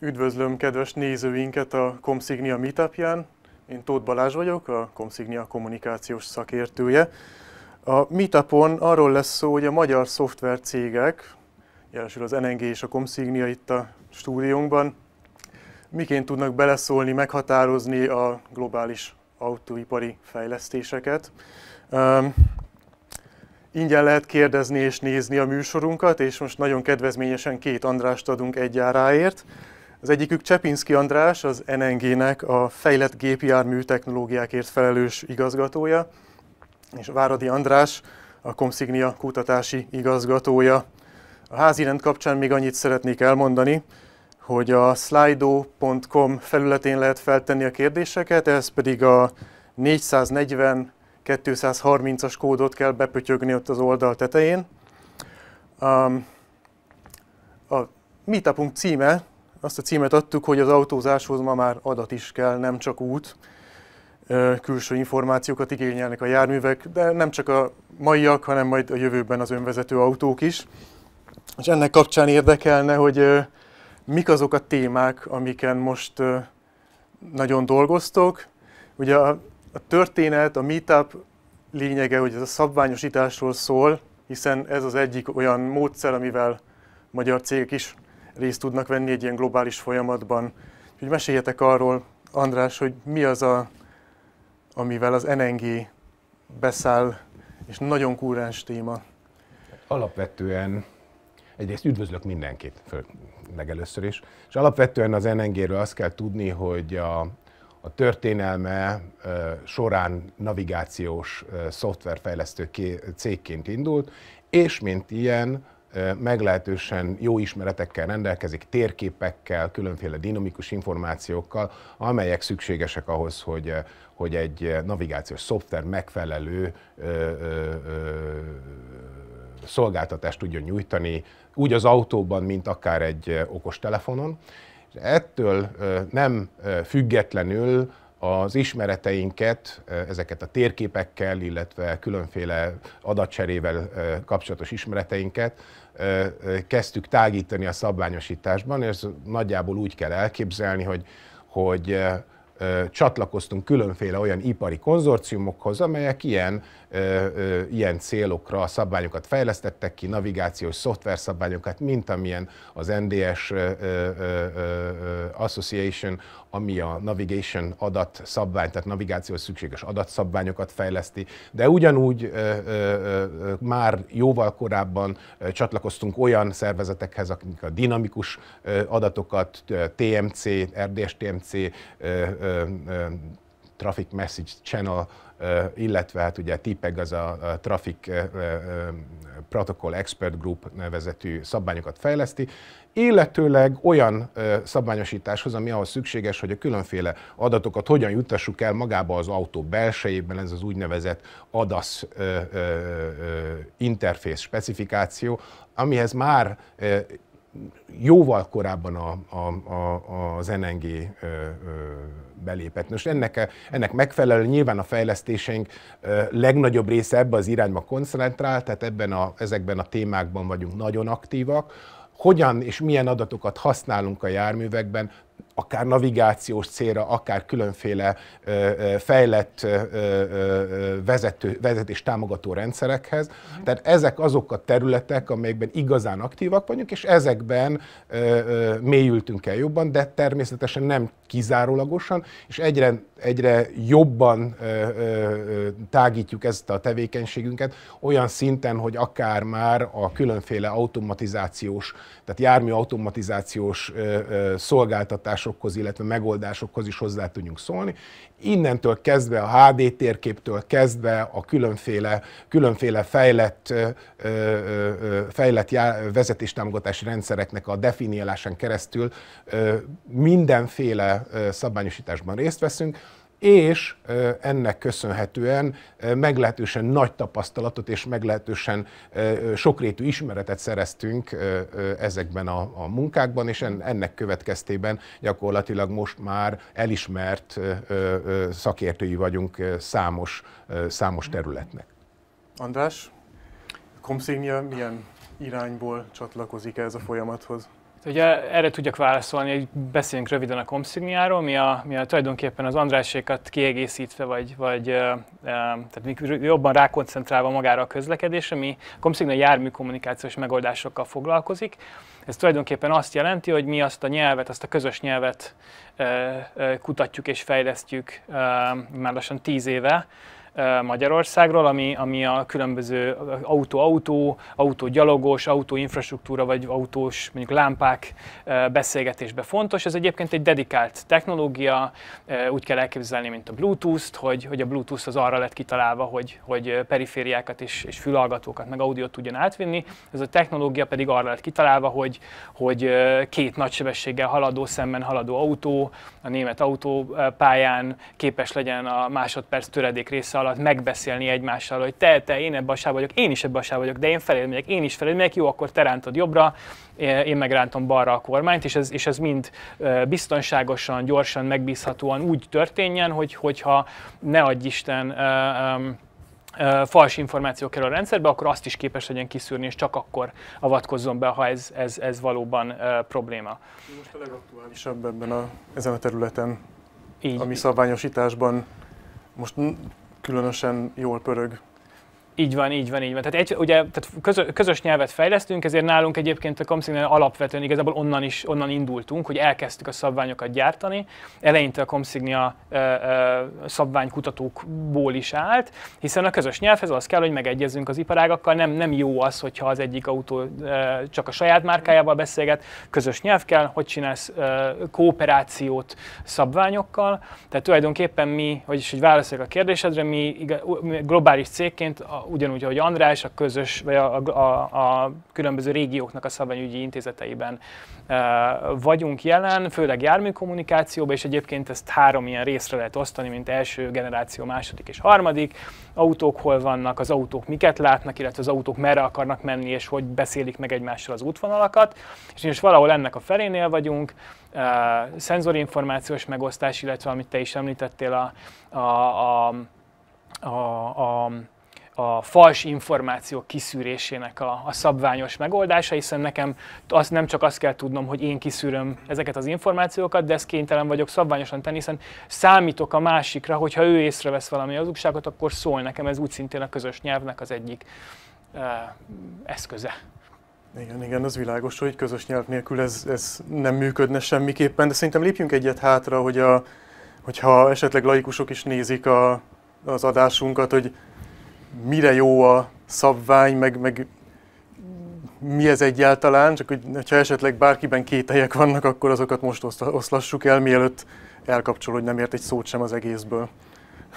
Üdvözlöm kedves nézőinket a Comsignia meetupján. Én Tóth Balázs vagyok, a Comsignia kommunikációs szakértője. A meetupon arról lesz szó, hogy a magyar szoftvercégek, jelesül az NNG és a Comsignia itt a stúdiónkban, miként tudnak beleszólni, meghatározni a globális autóipari fejlesztéseket. Um, ingyen lehet kérdezni és nézni a műsorunkat, és most nagyon kedvezményesen két Andrást adunk egy áráért. Az egyikük Csepinski András, az NNG-nek a fejlett gépjármű technológiákért felelős igazgatója, és Váradi András, a Comsignia kutatási igazgatója. A házirend kapcsán még annyit szeretnék elmondani, hogy a slido.com felületén lehet feltenni a kérdéseket, ez pedig a 440 230-as kódot kell bepötyögni ott az oldal tetején. A meetupunk címe, azt a címet adtuk, hogy az autózáshoz ma már adat is kell, nem csak út. Külső információkat igényelnek a járművek, de nem csak a maiak, hanem majd a jövőben az önvezető autók is. És ennek kapcsán érdekelne, hogy mik azok a témák, amiken most nagyon dolgoztok. Ugye a, történet, a meetup lényege, hogy ez a szabványosításról szól, hiszen ez az egyik olyan módszer, amivel magyar cégek is részt tudnak venni egy ilyen globális folyamatban. Úgyhogy meséljetek arról, András, hogy mi az, a, amivel az NNG beszáll, és nagyon kúrens téma. Alapvetően egyrészt üdvözlök mindenkit, legelőször is, és alapvetően az NNG-ről azt kell tudni, hogy a, a történelme során navigációs szoftverfejlesztő cégként indult, és mint ilyen meglehetősen jó ismeretekkel rendelkezik, térképekkel, különféle dinamikus információkkal, amelyek szükségesek ahhoz, hogy, hogy egy navigációs szoftver megfelelő ö, ö, ö, szolgáltatást tudjon nyújtani, úgy az autóban, mint akár egy okostelefonon. Ettől nem függetlenül az ismereteinket, ezeket a térképekkel, illetve különféle adatcserével kapcsolatos ismereteinket kezdtük tágítani a szabványosításban, és nagyjából úgy kell elképzelni, hogy, hogy csatlakoztunk különféle olyan ipari konzorciumokhoz, amelyek ilyen, ilyen célokra szabványokat fejlesztettek ki, navigációs szoftverszabványokat, mint amilyen az NDS Association, ami a navigation adat szabvány, tehát navigációs szükséges adatszabványokat fejleszti, de ugyanúgy már jóval korábban csatlakoztunk olyan szervezetekhez, akik a dinamikus adatokat, TMC, RDS TMC, Traffic Message Channel, illetve hát ugye TPEG az a Traffic Protocol Expert Group nevezetű szabványokat fejleszti, illetőleg olyan szabványosításhoz, ami ahhoz szükséges, hogy a különféle adatokat hogyan juttassuk el magába az autó belsejében, ez az úgynevezett ADAS interfész specifikáció, amihez már jóval korábban a, a, a, az NNG ö, ö, belépett. Most ennek, ennek megfelelően nyilván a fejlesztéseink ö, legnagyobb része ebbe az irányba koncentrál, tehát ebben a, ezekben a témákban vagyunk nagyon aktívak. Hogyan és milyen adatokat használunk a járművekben, akár navigációs célra, akár különféle fejlett vezető, vezetés támogató rendszerekhez. Tehát ezek azok a területek, amelyekben igazán aktívak vagyunk, és ezekben mélyültünk el jobban, de természetesen nem kizárólagosan, és egyre, egyre jobban tágítjuk ezt a tevékenységünket olyan szinten, hogy akár már a különféle automatizációs, tehát jármű automatizációs szolgáltatások megoldásokhoz, illetve megoldásokhoz is hozzá tudjunk szólni. Innentől kezdve a HD térképtől kezdve a különféle, különféle fejlett, fejlett vezetéstámogatási rendszereknek a definiálásán keresztül mindenféle szabványosításban részt veszünk és ennek köszönhetően meglehetősen nagy tapasztalatot és meglehetősen sokrétű ismeretet szereztünk ezekben a, a munkákban, és ennek következtében gyakorlatilag most már elismert szakértői vagyunk számos, számos területnek. András, Comsignia milyen irányból csatlakozik ez a folyamathoz? Ugye erre tudjak válaszolni, hogy beszéljünk röviden a Comsigniáról, mi a, mi a tulajdonképpen az Andrásékat kiegészítve, vagy, vagy e, tehát mi jobban rákoncentrálva magára a közlekedésre, mi a Comsignia jármű kommunikációs megoldásokkal foglalkozik. Ez tulajdonképpen azt jelenti, hogy mi azt a nyelvet, azt a közös nyelvet e, e, kutatjuk és fejlesztjük e, már lassan tíz éve, Magyarországról, ami, ami a különböző autó-autó, autó-gyalogos, autó-infrastruktúra vagy autós mondjuk lámpák beszélgetésbe fontos. Ez egyébként egy dedikált technológia, úgy kell elképzelni, mint a Bluetooth-t, hogy, hogy a Bluetooth az arra lett kitalálva, hogy, hogy perifériákat és, és fülhallgatókat, meg audiót tudjon átvinni. Ez a technológia pedig arra lett kitalálva, hogy, hogy két nagy sebességgel haladó, szemben haladó autó a német autópályán képes legyen a másodperc töredék része alatt megbeszélni egymással, hogy te, te, én ebbe a sáv vagyok, én is ebbe a sáv vagyok, de én felé megyek, én is felé megyek, jó, akkor te rántod jobbra, én megrántom balra a kormányt, és ez, és ez mind biztonságosan, gyorsan, megbízhatóan úgy történjen, hogy, hogyha ne adj Isten fals információ kerül a rendszerbe, akkor azt is képes legyen kiszűrni, és csak akkor avatkozzon be, ha ez, ez, ez valóban uh, probléma. Most a legaktuálisabb ebben a, ezen a területen, Így. a mi szabványosításban most különösen jól pörög így van, így van, így van. Tehát, egy, ugye, tehát közös, nyelvet fejlesztünk, ezért nálunk egyébként a Comsignél alapvetően igazából onnan is onnan indultunk, hogy elkezdtük a szabványokat gyártani. Eleinte a Comsignia szabványkutatókból is állt, hiszen a közös nyelvhez az kell, hogy megegyezzünk az iparágakkal. Nem, nem jó az, hogyha az egyik autó e, csak a saját márkájával beszélget, közös nyelv kell, hogy csinálsz e, kooperációt szabványokkal. Tehát tulajdonképpen mi, vagyis hogy válaszoljuk a kérdésedre, mi globális cégként ugyanúgy, ahogy András, a közös, vagy a, a, a különböző régióknak a szabványügyi intézeteiben e, vagyunk jelen, főleg járműkommunikációban, és egyébként ezt három ilyen részre lehet osztani, mint első generáció, második és harmadik. Autók hol vannak, az autók miket látnak, illetve az autók merre akarnak menni, és hogy beszélik meg egymással az útvonalakat. És most valahol ennek a felénél vagyunk, uh, szenzorinformációs megosztás, illetve amit te is említettél, a, a, a, a, a a fals információk kiszűrésének a, a szabványos megoldása, hiszen nekem azt nem csak azt kell tudnom, hogy én kiszűröm ezeket az információkat, de ezt kénytelen vagyok szabványosan tenni, hiszen számítok a másikra, hogyha ő észrevesz valami hazugságot, akkor szól nekem, ez úgy szintén a közös nyelvnek az egyik uh, eszköze. Igen, igen, az világos, hogy közös nyelv nélkül ez, ez nem működne semmiképpen, de szerintem lépjünk egyet hátra, hogy a, hogyha esetleg laikusok is nézik a, az adásunkat, hogy mire jó a szabvány, meg, meg mi ez egyáltalán, csak hogy, hogyha esetleg bárkiben kételyek vannak, akkor azokat most oszlassuk el, mielőtt elkapcsol, hogy nem ért egy szót sem az egészből.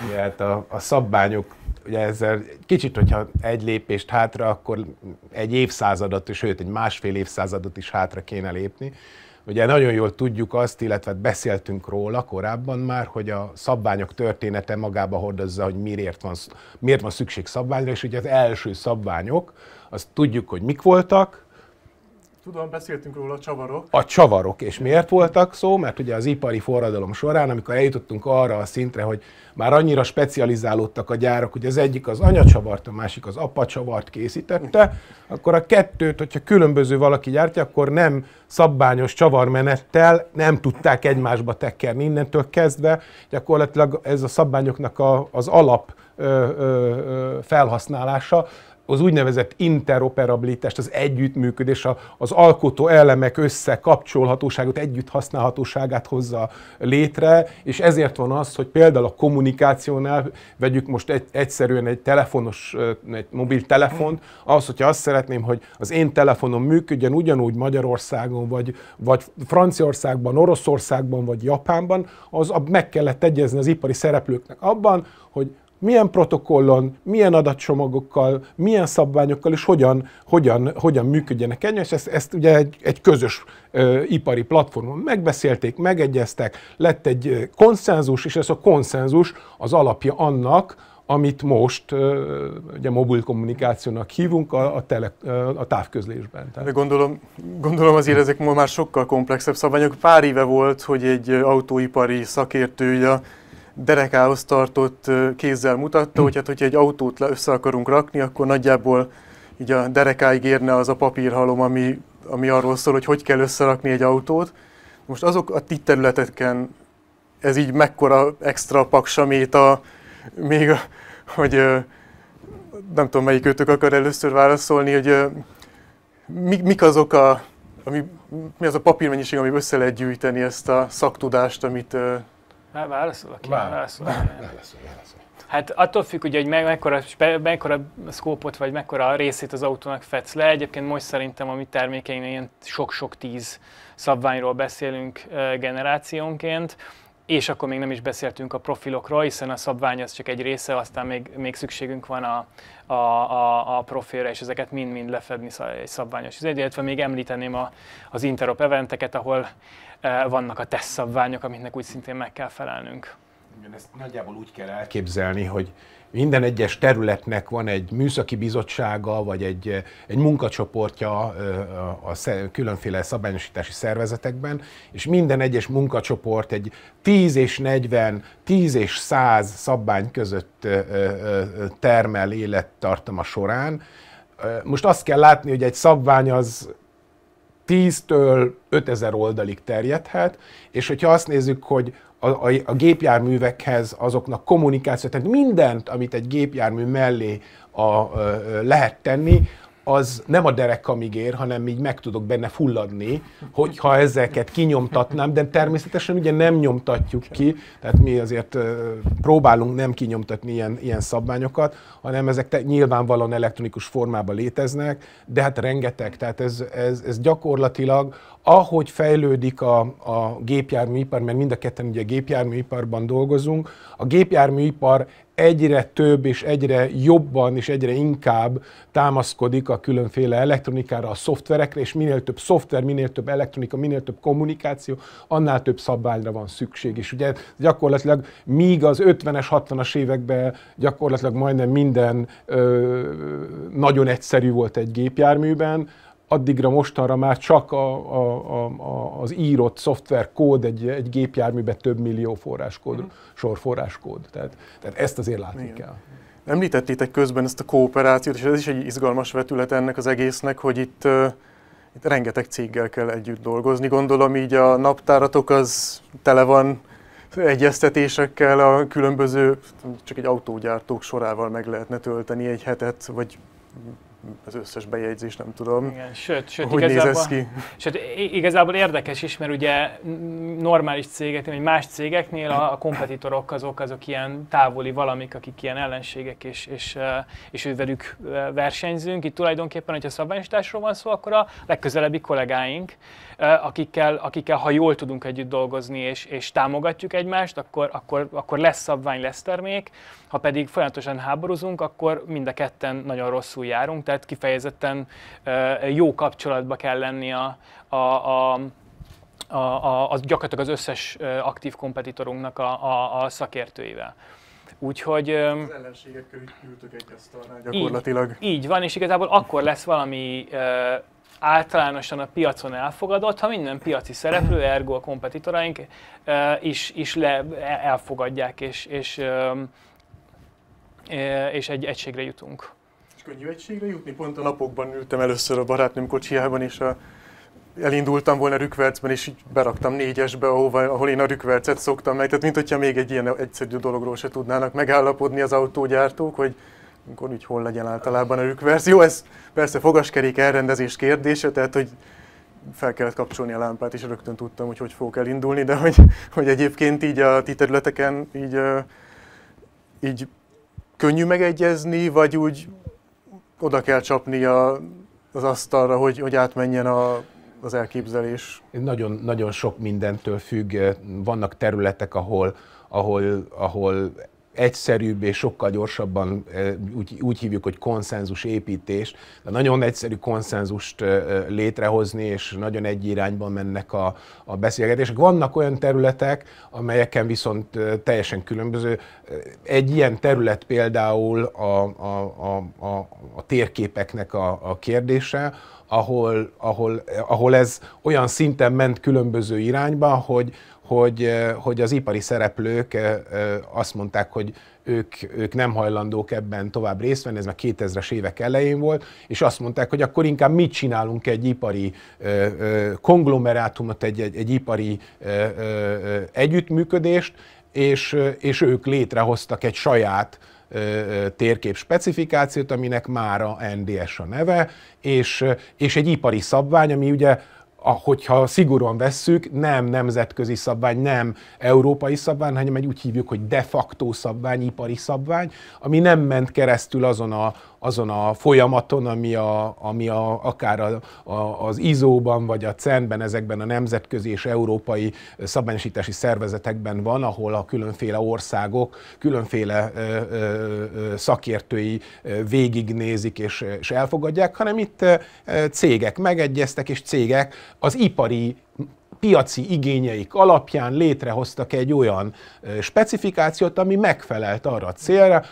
Ugye, hát a, a szabványok, ugye ezzel kicsit, hogyha egy lépést hátra, akkor egy évszázadot, sőt egy másfél évszázadot is hátra kéne lépni. Ugye nagyon jól tudjuk azt, illetve beszéltünk róla korábban már, hogy a szabványok története magába hordozza, hogy miért van, miért van szükség szabványra, és ugye az első szabványok, azt tudjuk, hogy mik voltak, Tudom, beszéltünk róla a csavarok. A csavarok, és miért voltak szó? Mert ugye az ipari forradalom során, amikor eljutottunk arra a szintre, hogy már annyira specializálódtak a gyárak, hogy az egyik az anyacsavart, a másik az apacsavart készítette, akkor a kettőt, hogyha különböző valaki gyártja, akkor nem szabványos csavarmenettel nem tudták egymásba tekkerni innentől kezdve. Gyakorlatilag ez a szabványoknak a, az alap ö, ö, ö, felhasználása az úgynevezett interoperabilitást, az együttműködés, az alkotó elemek összekapcsolhatóságot, együtt használhatóságát hozza létre, és ezért van az, hogy például a kommunikációnál vegyük most egy, egyszerűen egy telefonos, egy mobiltelefont, ahhoz, hogyha azt szeretném, hogy az én telefonom működjön ugyanúgy Magyarországon, vagy, vagy Franciaországban, Oroszországban, vagy Japánban, az meg kellett egyezni az ipari szereplőknek abban, hogy milyen protokollon, milyen adatcsomagokkal, milyen szabványokkal és hogyan, hogyan, hogyan működjenek együtt, és ezt, ezt ugye egy, egy közös ö, ipari platformon megbeszélték, megegyeztek, lett egy konszenzus, és ez a konszenzus az alapja annak, amit most ugye mobil kommunikációnak hívunk a, a, tele, a távközlésben. Tehát. Gondolom, gondolom azért ezek már sokkal komplexebb szabványok. Pár éve volt, hogy egy autóipari szakértője derekához tartott kézzel mutatta, hogy hát, hogyha egy autót össze akarunk rakni, akkor nagyjából így a derekáig érne az a papírhalom, ami ami arról szól, hogy hogy kell összerakni egy autót. Most azok a ti területeken ez így mekkora extra paksaméta, még a, hogy nem tudom melyik őtök akar először válaszolni, hogy mik azok a, ami, mi az a papírmennyiség, ami össze lehet gyűjteni ezt a szaktudást, amit... Válaszol, aki válaszol. Válaszol, válaszol. Hát attól függ, ugye, hogy me- mekkora, mekkora szkópot vagy mekkora részét az autónak fedsz le. Egyébként most szerintem a mi termékeinknél ilyen sok-sok tíz szabványról beszélünk generációnként és akkor még nem is beszéltünk a profilokról, hiszen a szabvány az csak egy része, aztán még, még szükségünk van a, a, a, a profilra, és ezeket mind-mind lefedni egy szabványos üzlet, illetve még említeném a, az interop eventeket, ahol vannak a teszt szabványok, amiknek úgy szintén meg kell felelnünk. Igen, ezt nagyjából úgy kell elképzelni, hogy minden egyes területnek van egy műszaki bizottsága, vagy egy, egy munkacsoportja a különféle szabályosítási szervezetekben, és minden egyes munkacsoport egy 10 és 40, 10 és 100 szabály között termel élettartama során. Most azt kell látni, hogy egy szabvány az 10-től 5000 oldalig terjedhet, és hogyha azt nézzük, hogy a, a, a gépjárművekhez, azoknak kommunikáció, tehát mindent, amit egy gépjármű mellé a, a, lehet tenni, az nem a derekamig ér, hanem így meg tudok benne fulladni, hogyha ezeket kinyomtatnám, de természetesen ugye nem nyomtatjuk ki, tehát mi azért próbálunk nem kinyomtatni ilyen, ilyen szabványokat, hanem ezek te, nyilvánvalóan elektronikus formában léteznek, de hát rengeteg, tehát ez, ez, ez gyakorlatilag ahogy fejlődik a, a gépjárműipar, mert mind a ketten ugye gépjárműiparban dolgozunk, a gépjárműipar egyre több és egyre jobban és egyre inkább támaszkodik a különféle elektronikára, a szoftverekre, és minél több szoftver, minél több elektronika, minél több kommunikáció, annál több szabványra van szükség. És ugye gyakorlatilag míg az 50-es, 60-as években gyakorlatilag majdnem minden ö, nagyon egyszerű volt egy gépjárműben, addigra mostanra már csak a, a, a, az írott szoftverkód egy, egy gépjárműben több millió forráskód, uh-huh. sorforráskód. Tehát, tehát ezt azért látni Igen. kell. Említettétek közben ezt a kooperációt, és ez is egy izgalmas vetület ennek az egésznek, hogy itt, uh, itt rengeteg céggel kell együtt dolgozni. Gondolom így a naptáratok az tele van egyeztetésekkel, a különböző, csak egy autógyártók sorával meg lehetne tölteni egy hetet, vagy az összes bejegyzés, nem tudom. Igen, sőt, sőt hogy igazából, néz ki? Sőt, igazából érdekes is, mert ugye normális cégeknél, vagy más cégeknél a, a kompetitorok azok, azok ilyen távoli valamik, akik ilyen ellenségek, és, és, és ővelük versenyzünk. Itt tulajdonképpen, hogyha szabványosításról van szó, akkor a legközelebbi kollégáink, akikkel, akikkel ha jól tudunk együtt dolgozni, és, és támogatjuk egymást, akkor, akkor, akkor lesz szabvány, lesz termék. Ha pedig folyamatosan háborúzunk, akkor mind a ketten nagyon rosszul járunk, tehát kifejezetten jó kapcsolatba kell lenni a, a, a a, a, az gyakorlatilag az összes aktív kompetitorunknak a, a, a szakértőivel. Úgyhogy... Az ellenségekkel ültök egy asztalnál gyakorlatilag. Így, így van, és igazából akkor lesz valami általánosan a piacon elfogadott, ha minden piaci szereplő, ergo a kompetitoraink is, is le, elfogadják, és, és, és egy egységre jutunk. És könnyű egységre jutni? Pont a napokban ültem először a barátnőm kocsiában, és a, elindultam volna rükvercben, és így beraktam négyesbe, ahova, ahol én a rükvercet szoktam meg. Tehát, mint hogyha még egy ilyen egyszerű dologról se tudnának megállapodni az autógyártók, hogy akkor úgy hol legyen általában a rükverzió. Ez persze fogaskerék elrendezés kérdése, tehát hogy fel kellett kapcsolni a lámpát, és rögtön tudtam, hogy hogy fogok elindulni, de hogy, hogy egyébként így a ti területeken így, így könnyű megegyezni, vagy úgy oda kell csapni a, az asztalra, hogy, hogy átmenjen a, az elképzelés? Nagyon, nagyon sok mindentől függ. Vannak területek, ahol, ahol, ahol egyszerűbb és sokkal gyorsabban, úgy, úgy hívjuk, hogy konszenzus építés. De nagyon egyszerű konszenzust létrehozni, és nagyon egy irányban mennek a, a beszélgetések. Vannak olyan területek, amelyeken viszont teljesen különböző. Egy ilyen terület például a, a, a, a, a térképeknek a, a kérdése, ahol, ahol, ahol ez olyan szinten ment különböző irányba, hogy, hogy, hogy az ipari szereplők azt mondták, hogy ők, ők nem hajlandók ebben tovább részt venni, ez már 2000-es évek elején volt, és azt mondták, hogy akkor inkább mit csinálunk egy ipari konglomerátumot, egy, egy, egy ipari együttműködést, és, és ők létrehoztak egy saját térkép specifikációt, aminek már a NDS a neve, és, és egy ipari szabvány, ami ugye hogyha szigorúan vesszük, nem nemzetközi szabvány, nem európai szabvány, hanem egy úgy hívjuk, hogy de facto szabvány, ipari szabvány, ami nem ment keresztül azon a, azon a folyamaton, ami, a, ami a, akár a, a, az ISO-ban vagy a CEN-ben, ezekben a nemzetközi és európai szabványosítási szervezetekben van, ahol a különféle országok, különféle ö, ö, szakértői végignézik és, és elfogadják, hanem itt cégek megegyeztek, és cégek az ipari piaci igényeik alapján létrehoztak egy olyan specifikációt, ami megfelelt arra a célra,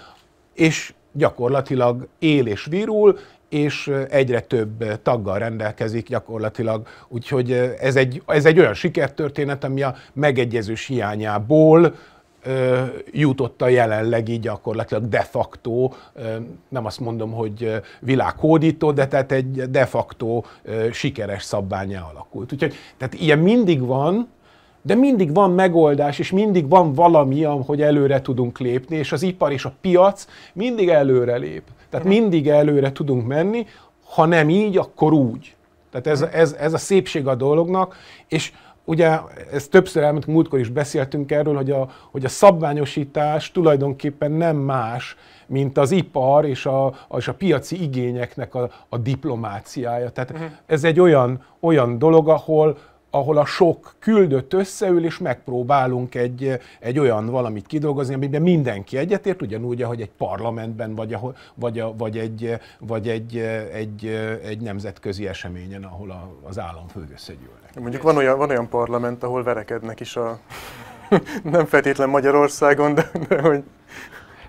és gyakorlatilag él és virul, és egyre több taggal rendelkezik gyakorlatilag, úgyhogy ez egy, ez egy olyan sikertörténet, ami a megegyezős hiányából ö, jutott a jelenlegi gyakorlatilag de facto, ö, nem azt mondom, hogy világhódító, de tehát egy de facto ö, sikeres szabványá alakult. Úgyhogy tehát ilyen mindig van, de mindig van megoldás, és mindig van valami, hogy előre tudunk lépni, és az ipar és a piac mindig előre lép. Tehát uh-huh. mindig előre tudunk menni, ha nem így, akkor úgy. Tehát ez, mhm. ez, ez a szépség a dolognak, és ugye ez többször elmondtuk, múltkor is beszéltünk erről, hogy a, hogy a szabványosítás tulajdonképpen nem más, mint az ipar és a, és a piaci igényeknek a, a diplomáciája. Tehát uh-huh. ez egy olyan, olyan dolog, ahol, ahol a sok küldött összeül, és megpróbálunk egy, egy olyan valamit kidolgozni, amiben mindenki egyetért, ugyanúgy, ahogy egy parlamentben, vagy, ahol, vagy, a, vagy, egy, vagy egy, egy, egy nemzetközi eseményen, ahol a, az államfők összegyűlnek. Mondjuk van olyan, van olyan parlament, ahol verekednek is a nem feltétlen Magyarországon, de, de hogy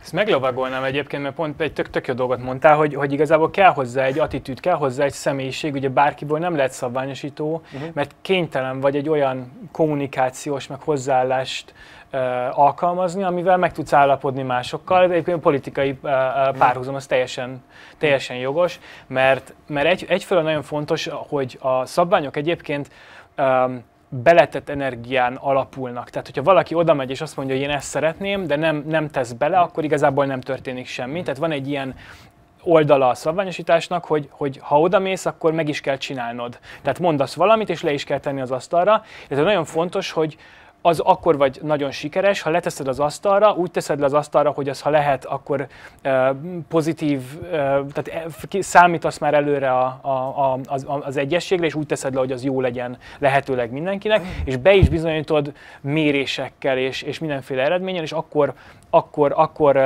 ezt meglovagolnám egyébként, mert pont egy tök, tök jó dolgot mondtál, hogy, hogy igazából kell hozzá egy attitűd, kell hozzá egy személyiség, ugye bárkiből nem lehet szabványosító, uh-huh. mert kénytelen vagy egy olyan kommunikációs, meg hozzáállást uh, alkalmazni, amivel meg tudsz állapodni másokkal. Egyébként a politikai uh, párhuzam az teljesen, teljesen jogos, mert, mert egy, egyfelől nagyon fontos, hogy a szabványok egyébként um, beletett energián alapulnak. Tehát, hogyha valaki oda megy és azt mondja, hogy én ezt szeretném, de nem, nem tesz bele, akkor igazából nem történik semmi. Tehát van egy ilyen oldala a szabványosításnak, hogy, hogy ha odamész, akkor meg is kell csinálnod. Tehát mondasz valamit, és le is kell tenni az asztalra. Ez nagyon fontos, hogy, az akkor vagy nagyon sikeres, ha leteszed az asztalra, úgy teszed le az asztalra, hogy az, ha lehet, akkor pozitív, tehát e, számítasz már előre a, a, a, az, az egyességre, és úgy teszed le, hogy az jó legyen lehetőleg mindenkinek, és be is bizonyítod mérésekkel és, és mindenféle eredménnyel, és akkor, akkor, akkor,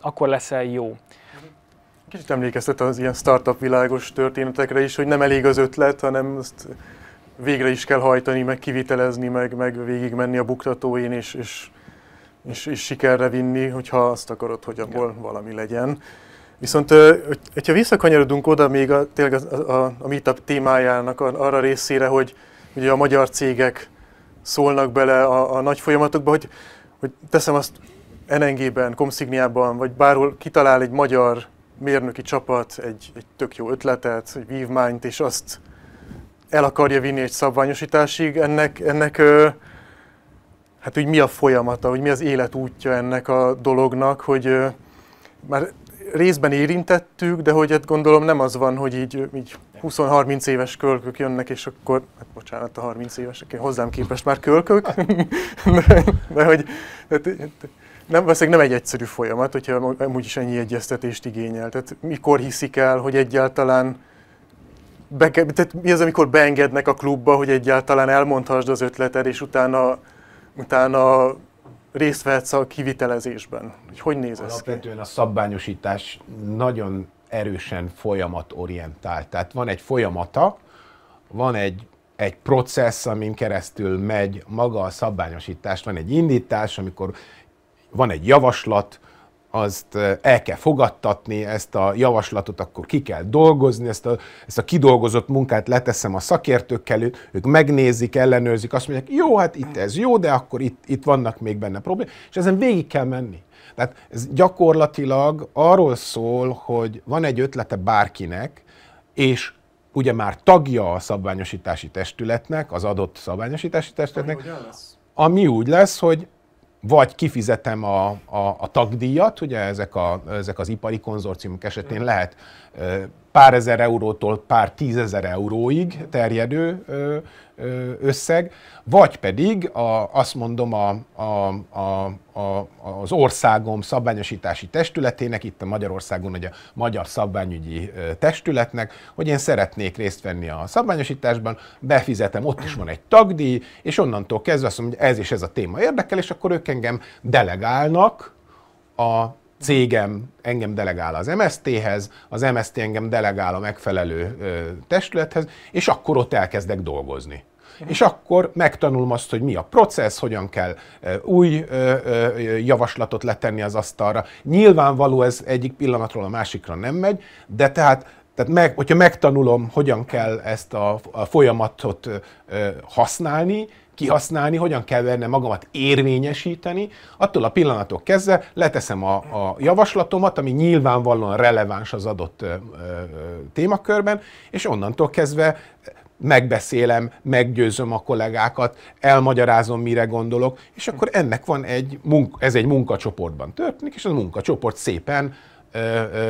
akkor leszel jó. Kicsit emlékeztet az ilyen startup világos történetekre is, hogy nem elég az ötlet, hanem azt végre is kell hajtani, meg kivitelezni, meg, meg végigmenni a buktatóin, és, és, és, és sikerre vinni, hogyha azt akarod, hogy abból ja. valami legyen. Viszont, hogyha visszakanyarodunk oda még a, tényleg a, a, a meetup témájának arra részére, hogy ugye a magyar cégek szólnak bele a, a nagy folyamatokba, hogy, hogy teszem azt NNG-ben, Comsigniában, vagy bárhol kitalál egy magyar mérnöki csapat egy, egy tök jó ötletet, egy vívmányt, és azt el akarja vinni egy szabványosításig, ennek, ennek hát úgy mi a folyamata, hogy mi az életútja ennek a dolognak, hogy már részben érintettük, de hogy hát gondolom nem az van, hogy így, így 20-30 éves kölkök jönnek, és akkor, hát bocsánat, a 30 évesek, hozzám képest már kölkök, de, de hogy de, nem, valószínűleg nem egy egyszerű folyamat, hogyha amúgy is ennyi egyeztetést igényel. Tehát mikor hiszik el, hogy egyáltalán be, tehát mi az, amikor beengednek a klubba, hogy egyáltalán elmondhassd az ötleted, és utána, utána részt vehetsz a kivitelezésben? Hogy, hogy néz ez Alapvetően ki? a szabványosítás nagyon erősen folyamatorientált. Tehát van egy folyamata, van egy, egy processz, amin keresztül megy maga a szabványosítás, van egy indítás, amikor van egy javaslat, azt el kell fogadtatni, ezt a javaslatot akkor ki kell dolgozni, ezt a, ezt a kidolgozott munkát leteszem a szakértőkkel, ők megnézik, ellenőrzik, azt mondják, jó, hát itt ez jó, de akkor itt, itt vannak még benne problémák, és ezen végig kell menni. Tehát ez gyakorlatilag arról szól, hogy van egy ötlete bárkinek, és ugye már tagja a szabványosítási testületnek, az adott szabványosítási testületnek, ami úgy lesz, hogy vagy kifizetem a, a, a tagdíjat, ugye ezek, a, ezek az ipari konzorciumok esetén lehet pár ezer eurótól pár tízezer euróig terjedő összeg, vagy pedig a, azt mondom a, a, a, a, az országom szabványosítási testületének, itt a Magyarországon ugye a Magyar Szabványügyi Testületnek, hogy én szeretnék részt venni a szabványosításban, befizetem, ott is van egy tagdíj, és onnantól kezdve azt mondom, hogy ez és ez a téma érdekel, és akkor ők engem delegálnak a cégem engem delegál az MST-hez, az MST engem delegál a megfelelő testülethez, és akkor ott elkezdek dolgozni. És akkor megtanulom azt, hogy mi a processz, hogyan kell új javaslatot letenni az asztalra. Nyilvánvaló ez egyik pillanatról a másikra nem megy, de tehát tehát meg, hogyha megtanulom, hogyan kell ezt a, a folyamatot használni, kihasználni, hogyan kell benne magamat érvényesíteni, attól a pillanatok kezdve leteszem a, a javaslatomat, ami nyilvánvalóan releváns az adott ö, ö, témakörben, és onnantól kezdve megbeszélem, meggyőzöm a kollégákat, elmagyarázom, mire gondolok, és akkor ennek van egy, munka, ez egy munkacsoportban történik, és a munkacsoport szépen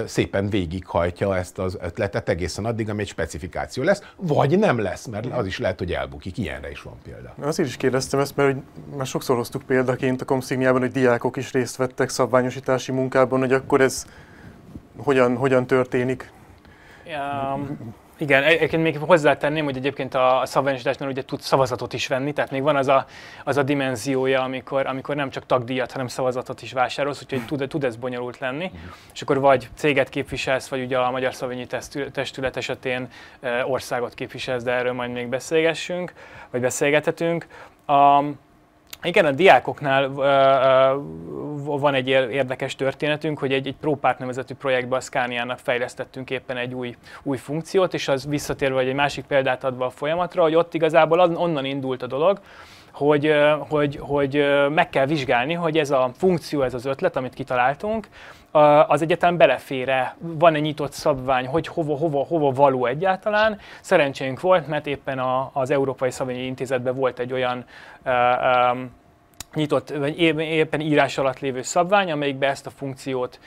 szépen végighajtja ezt az ötletet egészen addig, ami egy specifikáció lesz, vagy nem lesz, mert az is lehet, hogy elbukik. Ilyenre is van példa. Azért is kérdeztem ezt, mert hogy már sokszor hoztuk példaként a komszigniában, hogy diákok is részt vettek szabványosítási munkában, hogy akkor ez hogyan, hogyan történik. Um, igen, egyébként még hozzátenném, hogy egyébként a szabványosításnál ugye tud szavazatot is venni, tehát még van az a, az a dimenziója, amikor, amikor nem csak tagdíjat, hanem szavazatot is vásárolsz, úgyhogy tud, tud ez bonyolult lenni. És akkor vagy céget képviselsz, vagy ugye a Magyar Szabványi Testület esetén országot képviselsz, de erről majd még beszélgessünk, vagy beszélgethetünk. Um, igen, a diákoknál uh, van egy érdekes történetünk, hogy egy, egy ProPart nevezetű projektben a Scania-nak fejlesztettünk éppen egy új, új funkciót, és az visszatérve, vagy egy másik példát adva a folyamatra, hogy ott igazából az, onnan indult a dolog, hogy, hogy, hogy meg kell vizsgálni, hogy ez a funkció, ez az ötlet, amit kitaláltunk, az egyetem belefére, van egy nyitott szabvány, hogy hova, hova, hova való egyáltalán. Szerencsénk volt, mert éppen a, az Európai Szabványi Intézetben volt egy olyan nyitott, vagy éppen írás alatt lévő szabvány, amelyikbe ezt a funkciót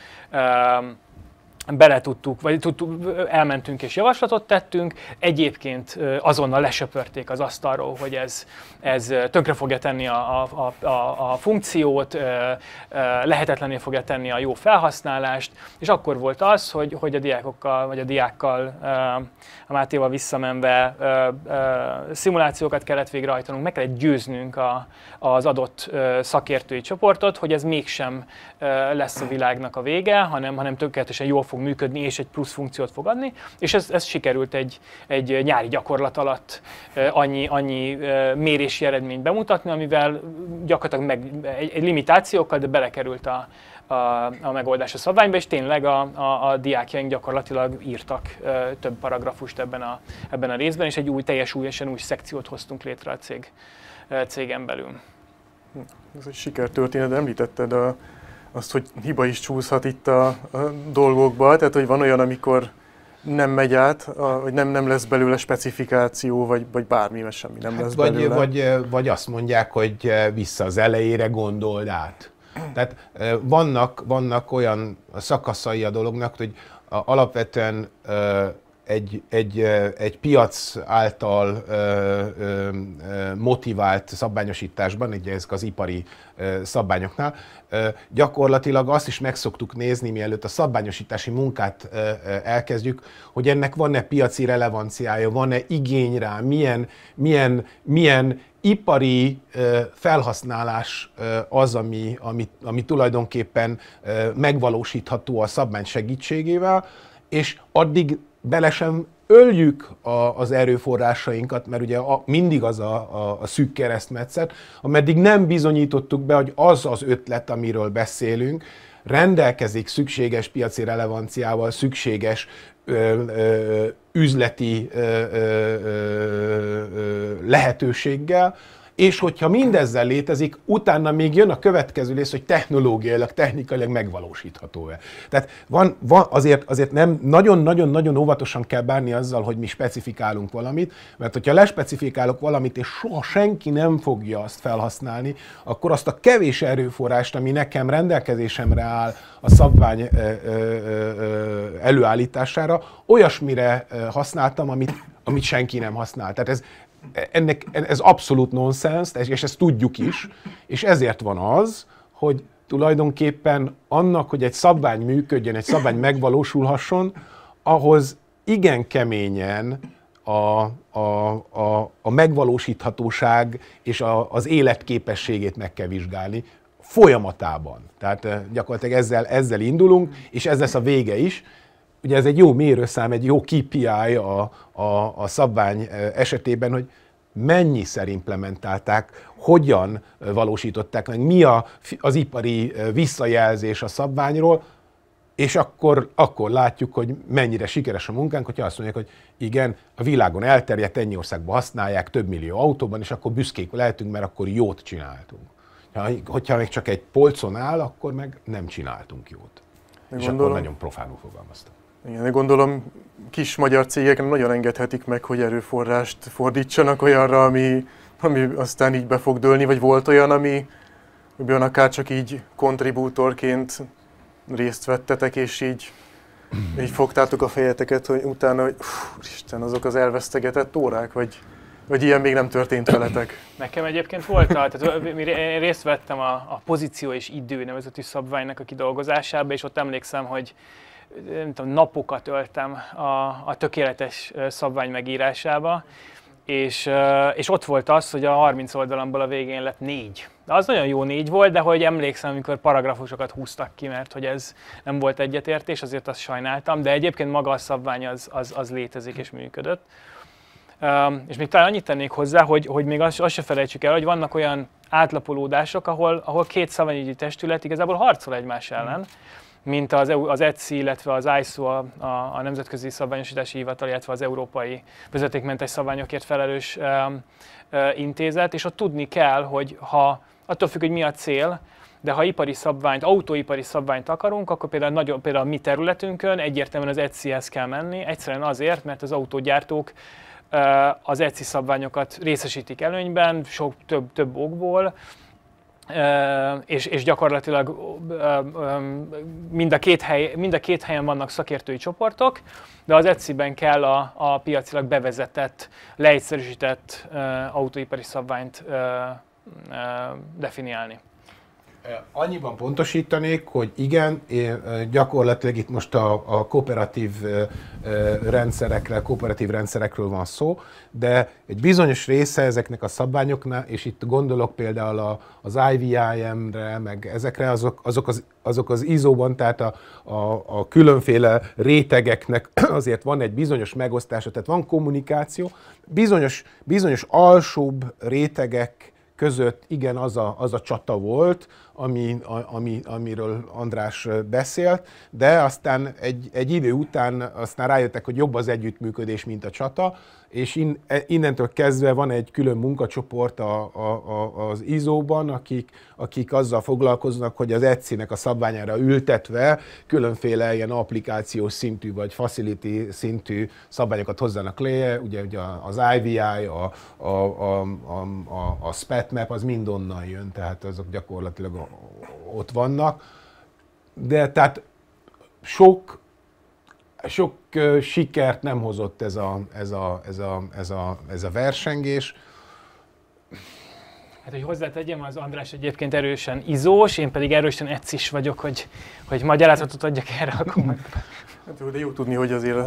bele tudtuk, vagy tudtuk, elmentünk és javaslatot tettünk, egyébként azonnal lesöpörték az asztalról, hogy ez, ez tönkre fogja tenni a, a, a, a funkciót, lehetetlené fogja tenni a jó felhasználást, és akkor volt az, hogy, hogy a diákokkal, vagy a diákkal a Mátéval visszamenve szimulációkat kellett végrehajtanunk, meg kellett győznünk a, az adott szakértői csoportot, hogy ez mégsem lesz a világnak a vége, hanem, hanem tökéletesen jól fog működni, és egy plusz funkciót fog adni, és ez, ez sikerült egy, egy nyári gyakorlat alatt annyi, annyi mérési eredményt bemutatni, amivel gyakorlatilag meg, egy, egy limitációkkal, de belekerült a, a, a megoldás a szabványba, és tényleg a, a, a diákjaink gyakorlatilag írtak ö, több paragrafust ebben a, ebben a részben, és egy új, teljes új, új szekciót hoztunk létre a cég, cégen belül. Ez egy sikertörténet, említetted a, azt, hogy hiba is csúszhat itt a, a dolgokba, tehát hogy van olyan, amikor nem megy át, hogy nem, nem lesz belőle specifikáció, vagy, vagy bármi, mert semmi nem hát lesz vagy, belőle. Vagy, vagy azt mondják, hogy vissza az elejére gondold át. Tehát vannak, vannak olyan szakaszai a dolognak, hogy alapvetően egy, egy, egy piac által ö, ö, motivált szabványosításban, ugye ezek az ipari szabványoknál, gyakorlatilag azt is meg szoktuk nézni, mielőtt a szabványosítási munkát elkezdjük, hogy ennek van-e piaci relevanciája, van-e igény rá, milyen, milyen, milyen ipari felhasználás az, ami, ami, ami tulajdonképpen megvalósítható a szabvány segítségével, és addig bele sem öljük a, az erőforrásainkat, mert ugye a, mindig az a, a, a szűk keresztmetszet, ameddig nem bizonyítottuk be, hogy az az ötlet, amiről beszélünk, rendelkezik szükséges piaci relevanciával, szükséges ö, ö, üzleti ö, ö, ö, lehetőséggel, és hogyha mindezzel létezik, utána még jön a következő rész, hogy technológiailag, technikailag megvalósítható-e. Tehát van, van azért, azért nem nagyon-nagyon-nagyon óvatosan kell bánni azzal, hogy mi specifikálunk valamit, mert hogyha lespecifikálok valamit, és soha senki nem fogja azt felhasználni, akkor azt a kevés erőforrást, ami nekem rendelkezésemre áll a szabvány előállítására, olyasmire használtam, amit, amit senki nem használ. Tehát ez, ennek, ez abszolút nonsens, és ezt tudjuk is, és ezért van az, hogy tulajdonképpen annak, hogy egy szabvány működjön, egy szabvány megvalósulhasson, ahhoz igen keményen a, a, a, a megvalósíthatóság és a, az életképességét meg kell vizsgálni folyamatában. Tehát eh, gyakorlatilag ezzel, ezzel indulunk, és ez lesz a vége is, ugye ez egy jó mérőszám, egy jó KPI a, a, a szabvány esetében, hogy mennyiszer implementálták, hogyan valósították meg, mi a, az ipari visszajelzés a szabványról, és akkor, akkor látjuk, hogy mennyire sikeres a munkánk, hogyha azt mondják, hogy igen, a világon elterjedt, ennyi országban használják, több millió autóban, és akkor büszkék lehetünk, mert akkor jót csináltunk. Hogyha még csak egy polcon áll, akkor meg nem csináltunk jót. És Gondolom. akkor nagyon profánul fogalmaztam. Igen, gondolom kis magyar cégek nem nagyon engedhetik meg, hogy erőforrást fordítsanak olyanra, ami, ami aztán így be fog dőlni, vagy volt olyan, ami amiben akár csak így kontribútorként részt vettetek, és így, így fogtátok a fejeteket, hogy utána, hogy Isten, azok az elvesztegetett órák, vagy, vagy ilyen még nem történt veletek? Nekem egyébként volt, tehát én részt vettem a, a pozíció és idő nevezetű szabványnak a kidolgozásába, és ott emlékszem, hogy nem tudom, napokat öltem a, a tökéletes szabvány megírásába, és, és ott volt az, hogy a 30 oldalamból a végén lett négy. De az nagyon jó négy volt, de hogy emlékszem, amikor paragrafusokat húztak ki, mert hogy ez nem volt egyetértés, azért azt sajnáltam, de egyébként maga a szabvány az, az, az létezik és működött. és még talán annyit tennék hozzá, hogy, hogy még azt, azt se felejtsük el, hogy vannak olyan átlapolódások, ahol, ahol két szabványügyi testület igazából harcol egymás ellen mint az, EU, az ETSI, illetve az ISO, a, a, Nemzetközi Szabványosítási Hivatal, illetve az Európai Vezetékmentes Szabványokért felelős e, e, intézet, és ott tudni kell, hogy ha attól függ, hogy mi a cél, de ha ipari szabványt, autóipari szabványt akarunk, akkor például, nagyon, például a mi területünkön egyértelműen az ETSI-hez kell menni, egyszerűen azért, mert az autógyártók az ETSI szabványokat részesítik előnyben, sok több, több okból, és, és gyakorlatilag mind a, két hely, mind a két helyen vannak szakértői csoportok, de az ETSI-ben kell a, a piacilag bevezetett, leegyszerűsített autóipari szabványt definiálni. Annyiban pontosítanék, hogy igen, gyakorlatilag itt most a, a kooperatív rendszerekre, kooperatív rendszerekről van szó, de egy bizonyos része ezeknek a szabványoknál, és itt gondolok például a, az IVIM-re, meg ezekre, azok, azok, az, azok az ISO-ban, tehát a, a, a különféle rétegeknek azért van egy bizonyos megosztása, tehát van kommunikáció, bizonyos, bizonyos alsóbb rétegek között igen az a, az a csata volt, ami, ami, amiről András beszélt, de aztán egy, egy idő után aztán rájöttek, hogy jobb az együttműködés, mint a csata, és e, innentől kezdve van egy külön munkacsoport a, a, a, az ISO-ban, akik, akik azzal foglalkoznak, hogy az ECI-nek a szabványára ültetve különféle ilyen applikációs szintű vagy facility szintű szabványokat hozzanak lé, ugye, ugye az IVI, a, a, a, a, a, a SPETMAP, az mind onnan jön, tehát azok gyakorlatilag ott vannak. De tehát sok sok sikert nem hozott ez a, ez a, ez a, ez a, ez a versengés. Hát, hogy hozzátegyem, az András egyébként erősen izós, én pedig erősen ecis vagyok, hogy, hogy magyarázatot adjak erre a kommentbe. Hát, de jó tudni, hogy azért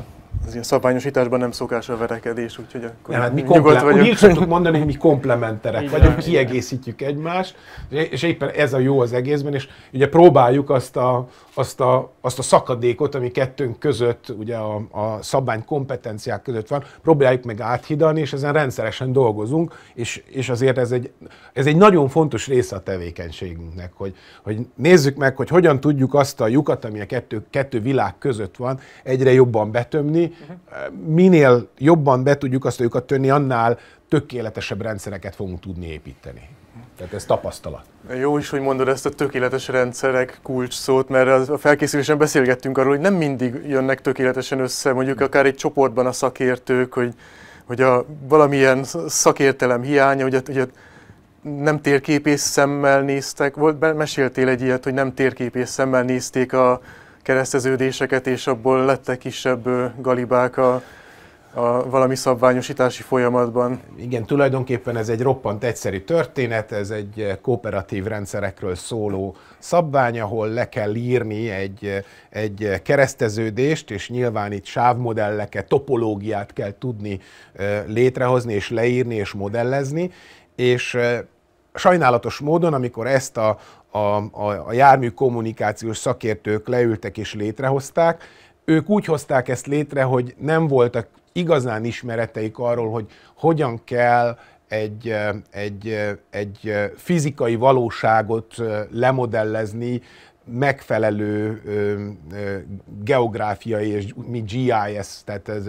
az ilyen szabványosításban nem szokás a verekedés, úgyhogy akkor nem, hát mi komple- vagyok. Úgy szoktuk mondani, hogy mi komplementerek vagyunk, van. kiegészítjük egymást, és éppen ez a jó az egészben, és ugye próbáljuk azt a, azt a, azt a szakadékot, ami kettőnk között, ugye a, a szabvány kompetenciák között van, próbáljuk meg áthidalni, és ezen rendszeresen dolgozunk, és, és azért ez egy, ez egy nagyon fontos része a tevékenységünknek, hogy, hogy nézzük meg, hogy hogyan tudjuk azt a lyukat, ami a kettő, kettő világ között van, egyre jobban betömni. Minél jobban be tudjuk azt lyukat tönni, annál tökéletesebb rendszereket fogunk tudni építeni. Tehát ez tapasztalat. Jó is, hogy mondod ezt a tökéletes rendszerek kulcs szót, mert a felkészülésen beszélgettünk arról, hogy nem mindig jönnek tökéletesen össze, mondjuk akár egy csoportban a szakértők, hogy, hogy a valamilyen szakértelem hiánya, hogy, a, hogy a nem térképész szemmel néztek, volt, meséltél egy ilyet, hogy nem térképész szemmel nézték a kereszteződéseket, és abból lettek kisebb galibák a, a valami szabványosítási folyamatban. Igen, tulajdonképpen ez egy roppant egyszerű történet, ez egy kooperatív rendszerekről szóló szabvány, ahol le kell írni egy, egy kereszteződést, és nyilván itt sávmodelleket, topológiát kell tudni eh, létrehozni, és leírni, és modellezni, és sajnálatos módon, amikor ezt a, a, a, a jármű kommunikációs szakértők leültek és létrehozták, ők úgy hozták ezt létre, hogy nem voltak igazán ismereteik arról, hogy hogyan kell egy, egy, egy fizikai valóságot lemodellezni megfelelő geográfiai és mi GIS, tehát ez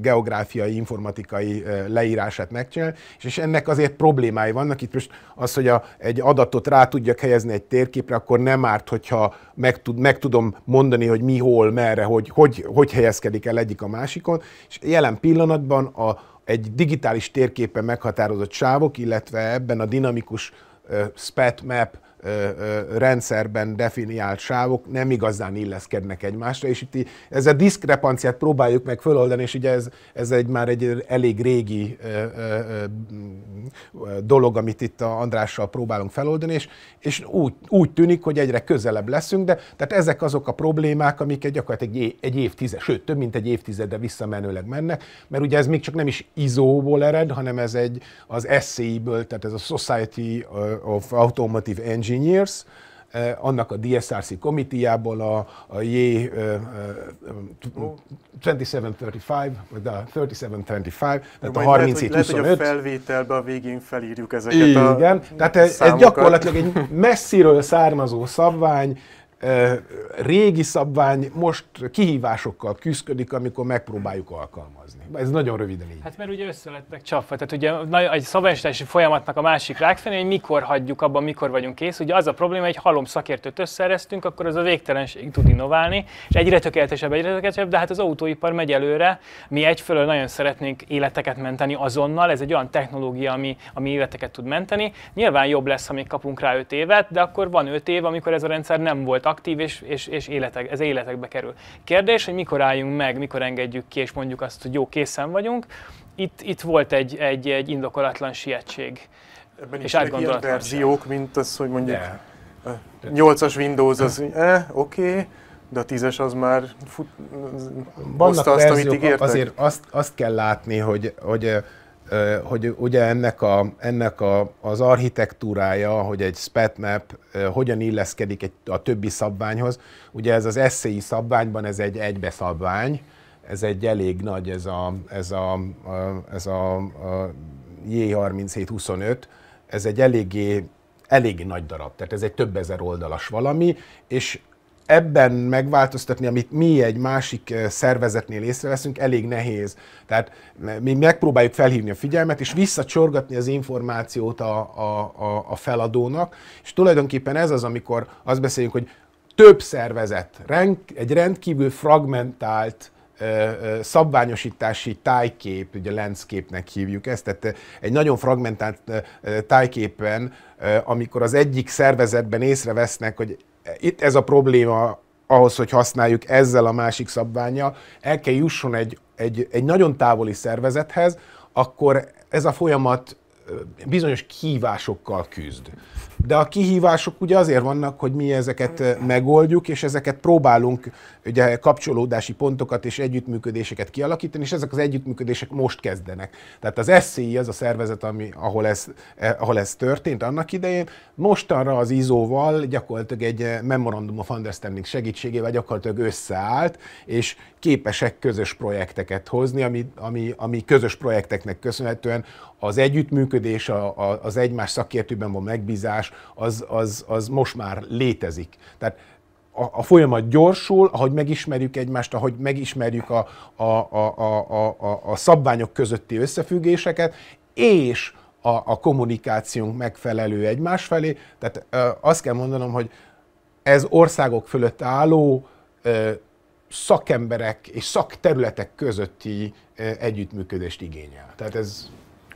geográfiai, informatikai leírását megcsinálni, és, ennek azért problémái vannak. Itt most az, hogy a, egy adatot rá tudjak helyezni egy térképre, akkor nem árt, hogyha meg, tud, meg tudom mondani, hogy mi, hol, merre, hogy, hogy, hogy helyezkedik el egyik a másikon, és jelen pillanatban a, egy digitális térképen meghatározott sávok, illetve ebben a dinamikus ö, SPAT map rendszerben definiált sávok nem igazán illeszkednek egymásra, és itt ez a diszkrepanciát próbáljuk meg föloldani, és ugye ez, ez egy már egy elég régi dolog, amit itt a Andrással próbálunk feloldani, és, és úgy, úgy tűnik, hogy egyre közelebb leszünk, de tehát ezek azok a problémák, amik gyakorlatilag egy, egy évtized, sőt, több mint egy évtizedre visszamenőleg mennek, mert ugye ez még csak nem is ISO-ból ered, hanem ez egy az SCI-ből, tehát ez a Society of Automotive Engineers, eh, annak a DSRC komitíjából a, a J ö, ö, 2735, vagy a 3725, tehát a Majd lehet, hogy- Lehet, hogy a 3725. felvételbe a végén felírjuk ezeket a Igen, tehát ez, ez gyakorlatilag egy messziről származó szabvány, régi szabvány, most kihívásokkal küzdik, amikor megpróbáljuk alkalmazni. Ez nagyon röviden így. Hát mert ugye össze lettek csapva. Tehát ugye egy szabályosítási folyamatnak a másik rákfené, hogy mikor hagyjuk abban, mikor vagyunk kész. Ugye az a probléma, hogy halom szakértőt összeeresztünk, akkor az a végtelenség tud innoválni, és egyre tökéletesebb, egyre tökéletesebb, de hát az autóipar megy előre. Mi egyfelől nagyon szeretnénk életeket menteni azonnal, ez egy olyan technológia, ami, ami életeket tud menteni. Nyilván jobb lesz, ha még kapunk rá 5 évet, de akkor van 5 év, amikor ez a rendszer nem volt aktív, és, és, és életek, ez életekbe kerül. Kérdés, hogy mikor álljunk meg, mikor engedjük ki, és mondjuk azt, hogy jó, készen vagyunk. Itt, itt volt egy, egy, egy indokolatlan sietség. Ebben és is ilyen verziók, mint az, hogy mondjuk De. a 8-as Windows az, eh, oké, okay, de a 10-es az már fut, Vannak hozta azt, amit ígértek. azért azt, azt kell látni, hogy, hogy, ö, hogy ugye ennek, a, ennek a, az architektúrája, hogy egy SPAT-map hogyan illeszkedik egy, a többi szabványhoz. Ugye ez az SCI szabványban ez egy egybeszabvány, ez egy elég nagy, ez a, ez a, ez a, a J3725, ez egy eléggé, eléggé nagy darab, tehát ez egy több ezer oldalas valami, és ebben megváltoztatni, amit mi egy másik szervezetnél észreveszünk, elég nehéz. Tehát mi megpróbáljuk felhívni a figyelmet, és visszacsorgatni az információt a, a, a, a feladónak, és tulajdonképpen ez az, amikor azt beszéljünk, hogy több szervezet, rend, egy rendkívül fragmentált szabványosítási tájkép, ugye landscape-nek hívjuk ezt, tehát egy nagyon fragmentált tájképen, amikor az egyik szervezetben észrevesznek, hogy itt ez a probléma ahhoz, hogy használjuk ezzel a másik szabványjal, el kell jusson egy, egy, egy nagyon távoli szervezethez, akkor ez a folyamat bizonyos kihívásokkal küzd. De a kihívások ugye azért vannak, hogy mi ezeket megoldjuk, és ezeket próbálunk ugye kapcsolódási pontokat és együttműködéseket kialakítani, és ezek az együttműködések most kezdenek. Tehát az SCI az a szervezet, ami, ahol, ez, ahol ez történt annak idején, mostanra az ISO-val gyakorlatilag egy Memorandum of Understanding segítségével gyakorlatilag összeállt, és képesek közös projekteket hozni, ami, ami, ami közös projekteknek köszönhetően az együttműködés, a, a, az egymás szakértőben van megbízás, az, az, az most már létezik. Tehát a, a folyamat gyorsul, ahogy megismerjük egymást, ahogy megismerjük a, a, a, a, a, a szabványok közötti összefüggéseket, és a, a kommunikációnk megfelelő egymás felé. Tehát azt kell mondanom, hogy ez országok fölött álló szakemberek és szakterületek közötti együttműködést igényel. Tehát ez...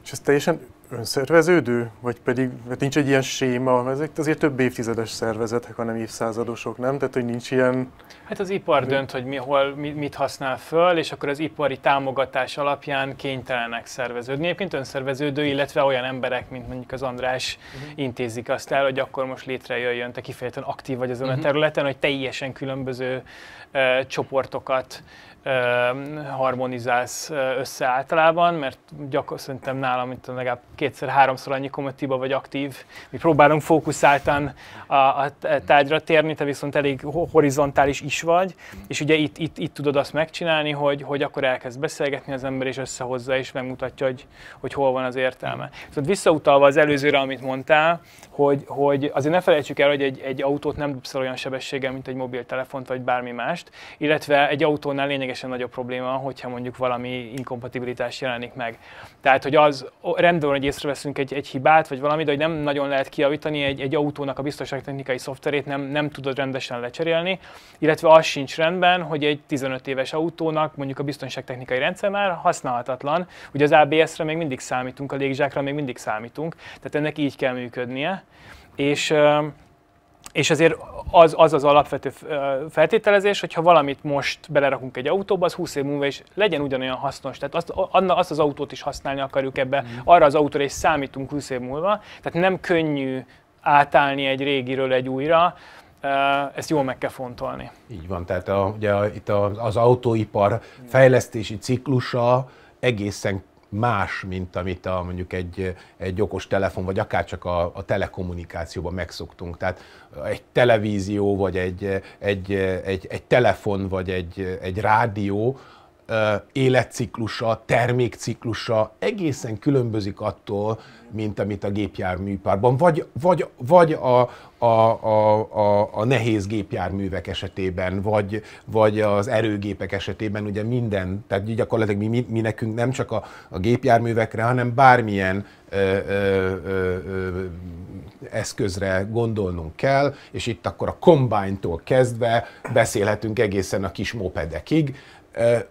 És ez teljesen önszerveződő? Vagy pedig, mert nincs egy ilyen séma, ezek azért több évtizedes szervezetek, hanem évszázadosok, nem? Tehát, hogy nincs ilyen... Hát az ipar dönt, hogy mi, hol, mit használ föl, és akkor az ipari támogatás alapján kénytelenek szerveződni. Egyébként önszerveződő, illetve olyan emberek, mint mondjuk az András uh-huh. intézik azt el, hogy akkor most létrejöjjön, te kifejezetten aktív vagy azon uh-huh. a területen, hogy teljesen különböző uh, csoportokat harmonizálsz össze általában, mert gyakor, szerintem nálam, mint legalább kétszer-háromszor annyi komitiba vagy aktív. Mi próbálunk fókuszáltan a, a tárgyra térni, te viszont elég horizontális is vagy, és ugye itt, itt, itt tudod azt megcsinálni, hogy, hogy akkor elkezd beszélgetni az ember, és összehozza, és megmutatja, hogy, hogy hol van az értelme. Viszont visszautalva az előzőre, amit mondtál, hogy, hogy azért ne felejtsük el, hogy egy, egy autót nem dobsz olyan sebességgel, mint egy mobiltelefont, vagy bármi mást, illetve egy autónál lényeg lényegesen nagyobb probléma, hogyha mondjuk valami inkompatibilitás jelenik meg. Tehát, hogy az rendben hogy észreveszünk egy, egy hibát, vagy valami, de hogy nem nagyon lehet kiavítani egy, egy autónak a biztonságtechnikai szoftverét, nem, nem tudod rendesen lecserélni, illetve az sincs rendben, hogy egy 15 éves autónak mondjuk a biztonságtechnikai rendszer már használhatatlan. Ugye az ABS-re még mindig számítunk, a légzsákra még mindig számítunk, tehát ennek így kell működnie. És és azért az, az az alapvető feltételezés, hogy ha valamit most belerakunk egy autóba, az 20 év múlva is legyen ugyanolyan hasznos. Tehát azt, azt az autót is használni akarjuk ebbe, mm. arra az autóra is számítunk 20 év múlva. Tehát nem könnyű átállni egy régiről egy újra, ezt jól meg kell fontolni. Így van, tehát a, ugye a, itt az autóipar fejlesztési ciklusa egészen más, mint amit a, mondjuk egy, egy okos telefon, vagy akár csak a, a telekommunikációban megszoktunk. Tehát egy televízió, vagy egy, egy, egy, egy telefon, vagy egy, egy rádió, életciklusa, termékciklusa egészen különbözik attól, mint amit a gépjárműiparban, vagy, vagy, vagy a, a, a, a, a nehéz gépjárművek esetében, vagy, vagy az erőgépek esetében, ugye minden, tehát gyakorlatilag mi, mi, mi nekünk nem csak a, a gépjárművekre, hanem bármilyen ö, ö, ö, ö, eszközre gondolnunk kell, és itt akkor a combine-tól kezdve beszélhetünk egészen a kis mopedekig,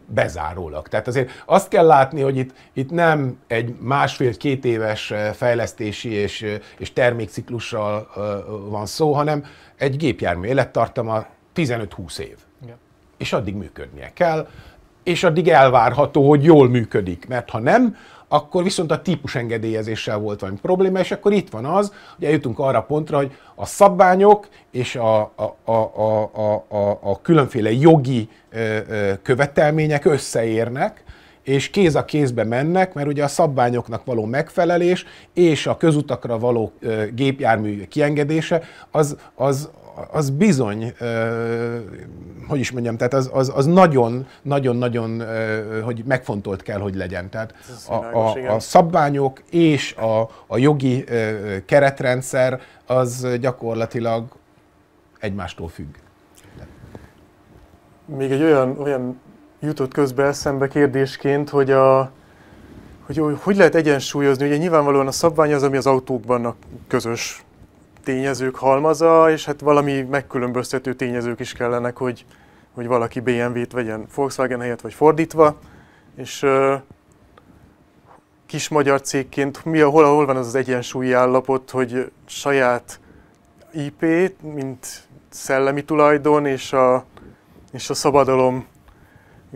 bezárólag. Tehát azért azt kell látni, hogy itt, itt nem egy másfél-két éves fejlesztési és, és termékciklussal van szó, hanem egy gépjármű élettartama 15-20 év. Igen. És addig működnie kell, és addig elvárható, hogy jól működik, mert ha nem, akkor viszont a típusengedélyezéssel volt valami probléma, és akkor itt van az, hogy eljutunk arra a pontra, hogy a szabványok és a, a, a, a, a, a különféle jogi követelmények összeérnek, és kéz a kézbe mennek, mert ugye a szabványoknak való megfelelés és a közutakra való gépjármű kiengedése az, az, az bizony, hogy is mondjam, tehát az, az, az nagyon, nagyon, nagyon, hogy megfontolt kell, hogy legyen. Tehát a, a, a szabványok és a, a jogi keretrendszer az gyakorlatilag egymástól függ. Még egy olyan, olyan jutott közbe eszembe kérdésként, hogy a, hogy, hogy lehet egyensúlyozni, ugye nyilvánvalóan a szabvány az, ami az autókban a közös tényezők halmaza, és hát valami megkülönböztető tényezők is kellenek, hogy, hogy valaki BMW-t vegyen Volkswagen helyett, vagy fordítva, és uh, kis magyar cégként mi, hol, hol van az az egyensúlyi állapot, hogy saját ip mint szellemi tulajdon, és a, és a szabadalom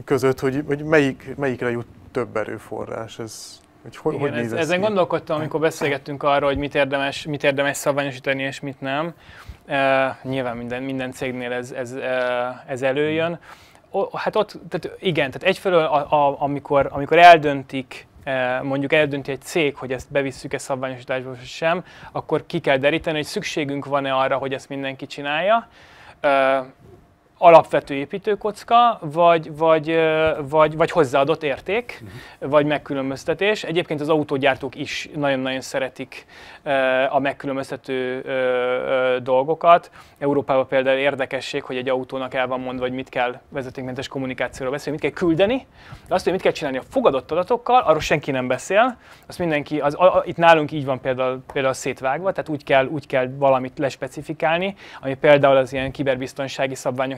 között, hogy, hogy melyik, melyikre jut több erőforrás. Ez Hogy hogy, Igen, hogy ez, ezen ki? gondolkodtam, amikor beszélgettünk arról, hogy mit érdemes, mit érdemes szabványosítani és mit nem. Uh, nyilván minden, minden cégnél ez, ez, uh, ez előjön. O, hát ott, tehát igen, tehát egyfelől a, a, amikor, amikor eldöntik, uh, mondjuk eldönti egy cég, hogy ezt bevisszük-e szabványosításba vagy sem, akkor ki kell deríteni, hogy szükségünk van-e arra, hogy ezt mindenki csinálja. Alapvető építőkocka, vagy, vagy, vagy, vagy hozzáadott érték, uh-huh. vagy megkülönböztetés. Egyébként az autógyártók is nagyon-nagyon szeretik a megkülönböztető dolgokat. Európában például érdekesség, hogy egy autónak el van mondva, hogy mit kell vezetékmentes kommunikációról beszélni, mit kell küldeni, de azt, hogy mit kell csinálni a fogadott adatokkal, arról senki nem beszél. Azt mindenki, az, a, a, itt nálunk így van például, például szétvágva, tehát úgy kell, úgy kell valamit lespecifikálni, ami például az ilyen kiberbiztonsági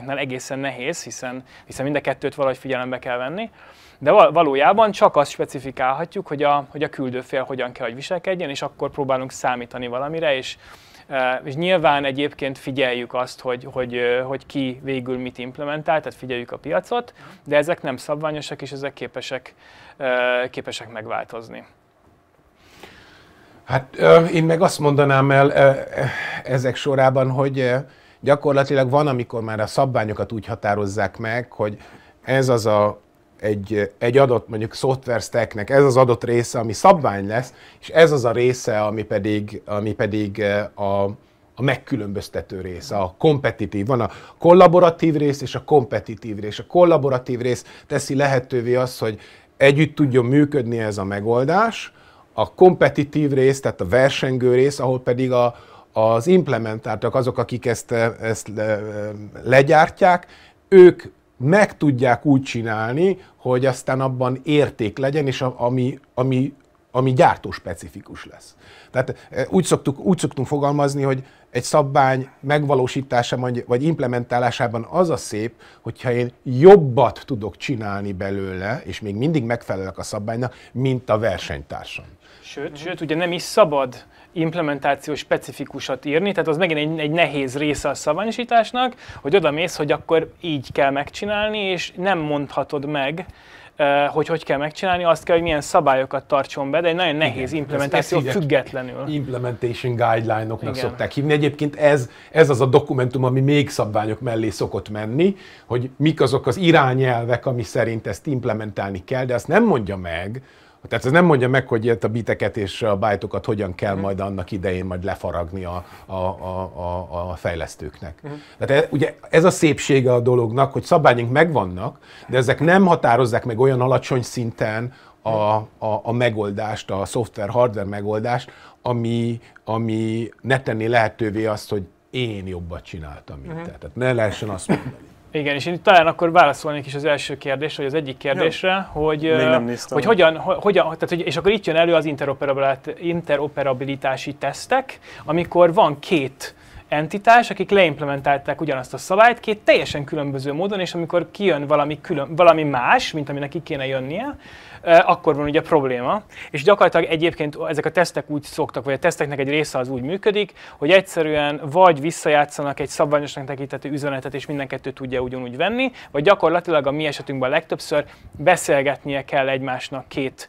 szabványoknál egészen nehéz, hiszen, hiszen mind a kettőt valahogy figyelembe kell venni. De valójában csak azt specifikálhatjuk, hogy a, hogy a küldőfél hogyan kell, hogy viselkedjen, és akkor próbálunk számítani valamire, és, és nyilván egyébként figyeljük azt, hogy, hogy, hogy ki végül mit implementál, tehát figyeljük a piacot, de ezek nem szabványosak, és ezek képesek, képesek megváltozni. Hát én meg azt mondanám el ezek sorában, hogy gyakorlatilag van, amikor már a szabványokat úgy határozzák meg, hogy ez az a egy, egy adott mondjuk software stacknek ez az adott része, ami szabvány lesz, és ez az a része, ami pedig, ami pedig a, a megkülönböztető része, a kompetitív. Van a kollaboratív rész és a kompetitív rész. A kollaboratív rész teszi lehetővé azt, hogy együtt tudjon működni ez a megoldás. A kompetitív rész, tehát a versengő rész, ahol pedig a, az implementáltak, azok, akik ezt, ezt legyártják, ők meg tudják úgy csinálni, hogy aztán abban érték legyen, és ami, ami, ami gyártó specifikus lesz. Tehát úgy, szoktuk, úgy szoktunk fogalmazni, hogy egy szabvány megvalósítása vagy implementálásában az a szép, hogyha én jobbat tudok csinálni belőle, és még mindig megfelelek a szabványnak, mint a versenytársam. Sőt, sőt, ugye nem is szabad implementáció specifikusat írni, tehát az megint egy, egy nehéz része a szabványosításnak, hogy oda mész, hogy akkor így kell megcsinálni, és nem mondhatod meg, hogy hogy kell megcsinálni, azt kell, hogy milyen szabályokat tartson be, de egy nagyon nehéz Igen, implementáció ezt, függetlenül. Implementation guideline-oknak Igen. szokták hívni. Egyébként ez, ez az a dokumentum, ami még szabványok mellé szokott menni, hogy mik azok az irányelvek, ami szerint ezt implementálni kell, de azt nem mondja meg, tehát ez nem mondja meg, hogy a biteket és a bájtokat hogyan kell uh-huh. majd annak idején majd lefaragni a, a, a, a, a fejlesztőknek. Uh-huh. Tehát ez, ugye ez a szépsége a dolognak, hogy szabályunk megvannak, de ezek nem határozzák meg olyan alacsony szinten a, a, a megoldást, a szoftver-hardware megoldást, ami, ami ne tenné lehetővé azt, hogy én jobbat csináltam, mint uh-huh. te. Tehát ne lehessen azt mondani. Igen, és én talán akkor válaszolnék is az első kérdésre, vagy az egyik kérdésre, Jó. hogy, hogy hogyan, hogyan tehát, hogy, és akkor itt jön elő az interoperabilitási tesztek, amikor van két entitás, akik leimplementálták ugyanazt a szabályt két teljesen különböző módon, és amikor kijön valami, külön, valami más, mint ami neki kéne jönnie, akkor van ugye probléma. És gyakorlatilag egyébként ezek a tesztek úgy szoktak, vagy a teszteknek egy része az úgy működik, hogy egyszerűen vagy visszajátszanak egy szabványosnak tekintető üzenetet, és minden kettő tudja ugyanúgy venni, vagy gyakorlatilag a mi esetünkben legtöbbször beszélgetnie kell egymásnak két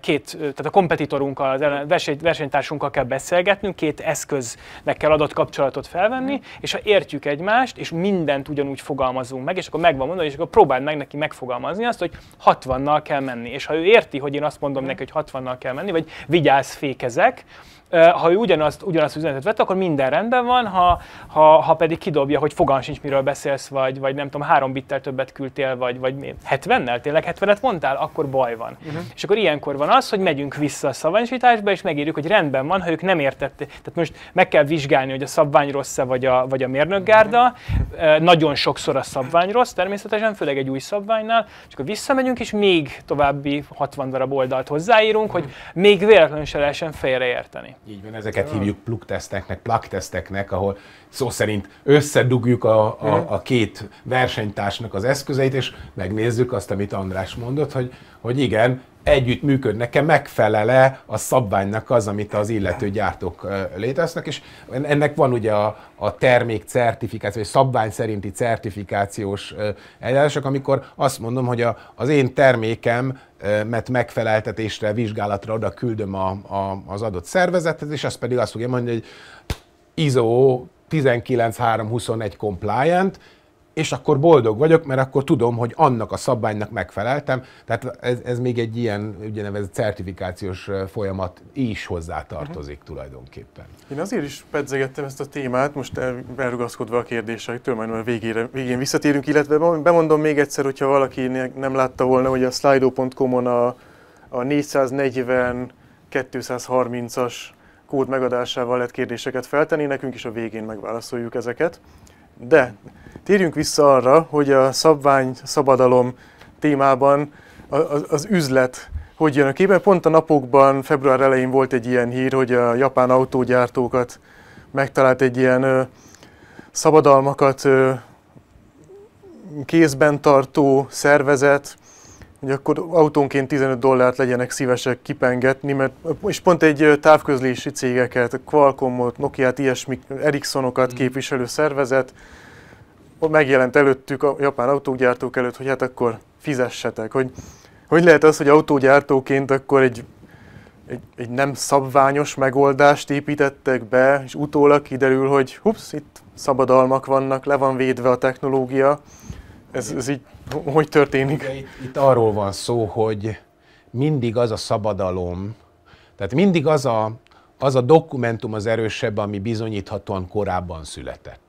két, tehát a kompetitorunkkal, az verseny, versenytársunkkal kell beszélgetnünk, két eszköznek kell adott kapcsolatot felvenni, és ha értjük egymást, és mindent ugyanúgy fogalmazunk meg, és akkor megvan mondani, és akkor próbáld meg neki megfogalmazni azt, hogy 60-nal kell menni. És ha ő érti, hogy én azt mondom neki, hogy 60-nal kell menni, vagy vigyázz, fékezek, ha ő ugyanazt, ugyanazt üzenetet vett, akkor minden rendben van, ha, ha, ha pedig kidobja, hogy fogalm sincs, miről beszélsz, vagy, vagy nem tudom, három bittel többet küldtél, vagy, vagy 70-nel, tényleg 70-et mondtál, akkor baj van. Uh-huh. És akkor ilyenkor van az, hogy megyünk vissza a szabványosításba, és megírjuk, hogy rendben van, ha ők nem értették. Tehát most meg kell vizsgálni, hogy a szabvány rossz-e, vagy a, vagy a mérnökgárda. Uh-huh. Nagyon sokszor a szabvány rossz, természetesen, főleg egy új szabványnál, és akkor visszamegyünk, és még további 60 darab oldalt hozzáírunk, hogy még véletlenül se lehessen félreérteni. Így van, ezeket ja. hívjuk plug teszteknek, plug teszteknek, ahol szó szerint összedugjuk a, a, mhm. a két versenytársnak az eszközeit, és megnézzük azt, amit András mondott, hogy, hogy igen, együtt működnek-e, megfelele a szabványnak az, amit az illető gyártók léteznek, és ennek van ugye a, a termék certifikáció, vagy szabvány szerinti certifikációs eljárások, amikor azt mondom, hogy a, az én termékem mert megfeleltetésre, vizsgálatra oda küldöm a, a, az adott szervezethez, és azt pedig azt fogja mondani, hogy ISO 19321 compliant, és akkor boldog vagyok, mert akkor tudom, hogy annak a szabványnak megfeleltem. Tehát ez, ez még egy ilyen úgynevezett certifikációs folyamat is hozzátartozik uh-huh. tulajdonképpen. Én azért is pedzegettem ezt a témát, most elrugaszkodva a kérdésektől, majd a végére, végén visszatérünk, illetve bemondom még egyszer, hogyha valaki nem látta volna, hogy a slido.com-on a, a 440 230-as kód megadásával lehet kérdéseket feltenni, nekünk is a végén megválaszoljuk ezeket. De térjünk vissza arra, hogy a szabvány, szabadalom témában az, üzlet hogy jön a képben. Pont a napokban, február elején volt egy ilyen hír, hogy a japán autógyártókat megtalált egy ilyen ö, szabadalmakat ö, kézben tartó szervezet, hogy akkor autónként 15 dollárt legyenek szívesek kipengetni, mert és pont egy távközlési cégeket, Qualcommot, Nokia-t, ilyesmi, Ericssonokat mm. képviselő szervezet, megjelent előttük a japán autógyártók előtt, hogy hát akkor fizessetek, hogy hogy lehet az, hogy autógyártóként akkor egy, egy, egy nem szabványos megoldást építettek be, és utólag kiderül, hogy hups, itt szabadalmak vannak, le van védve a technológia. Ez, ez így hogy történik? Ugye itt, itt arról van szó, hogy mindig az a szabadalom, tehát mindig az a, az a dokumentum az erősebb, ami bizonyíthatóan korábban született.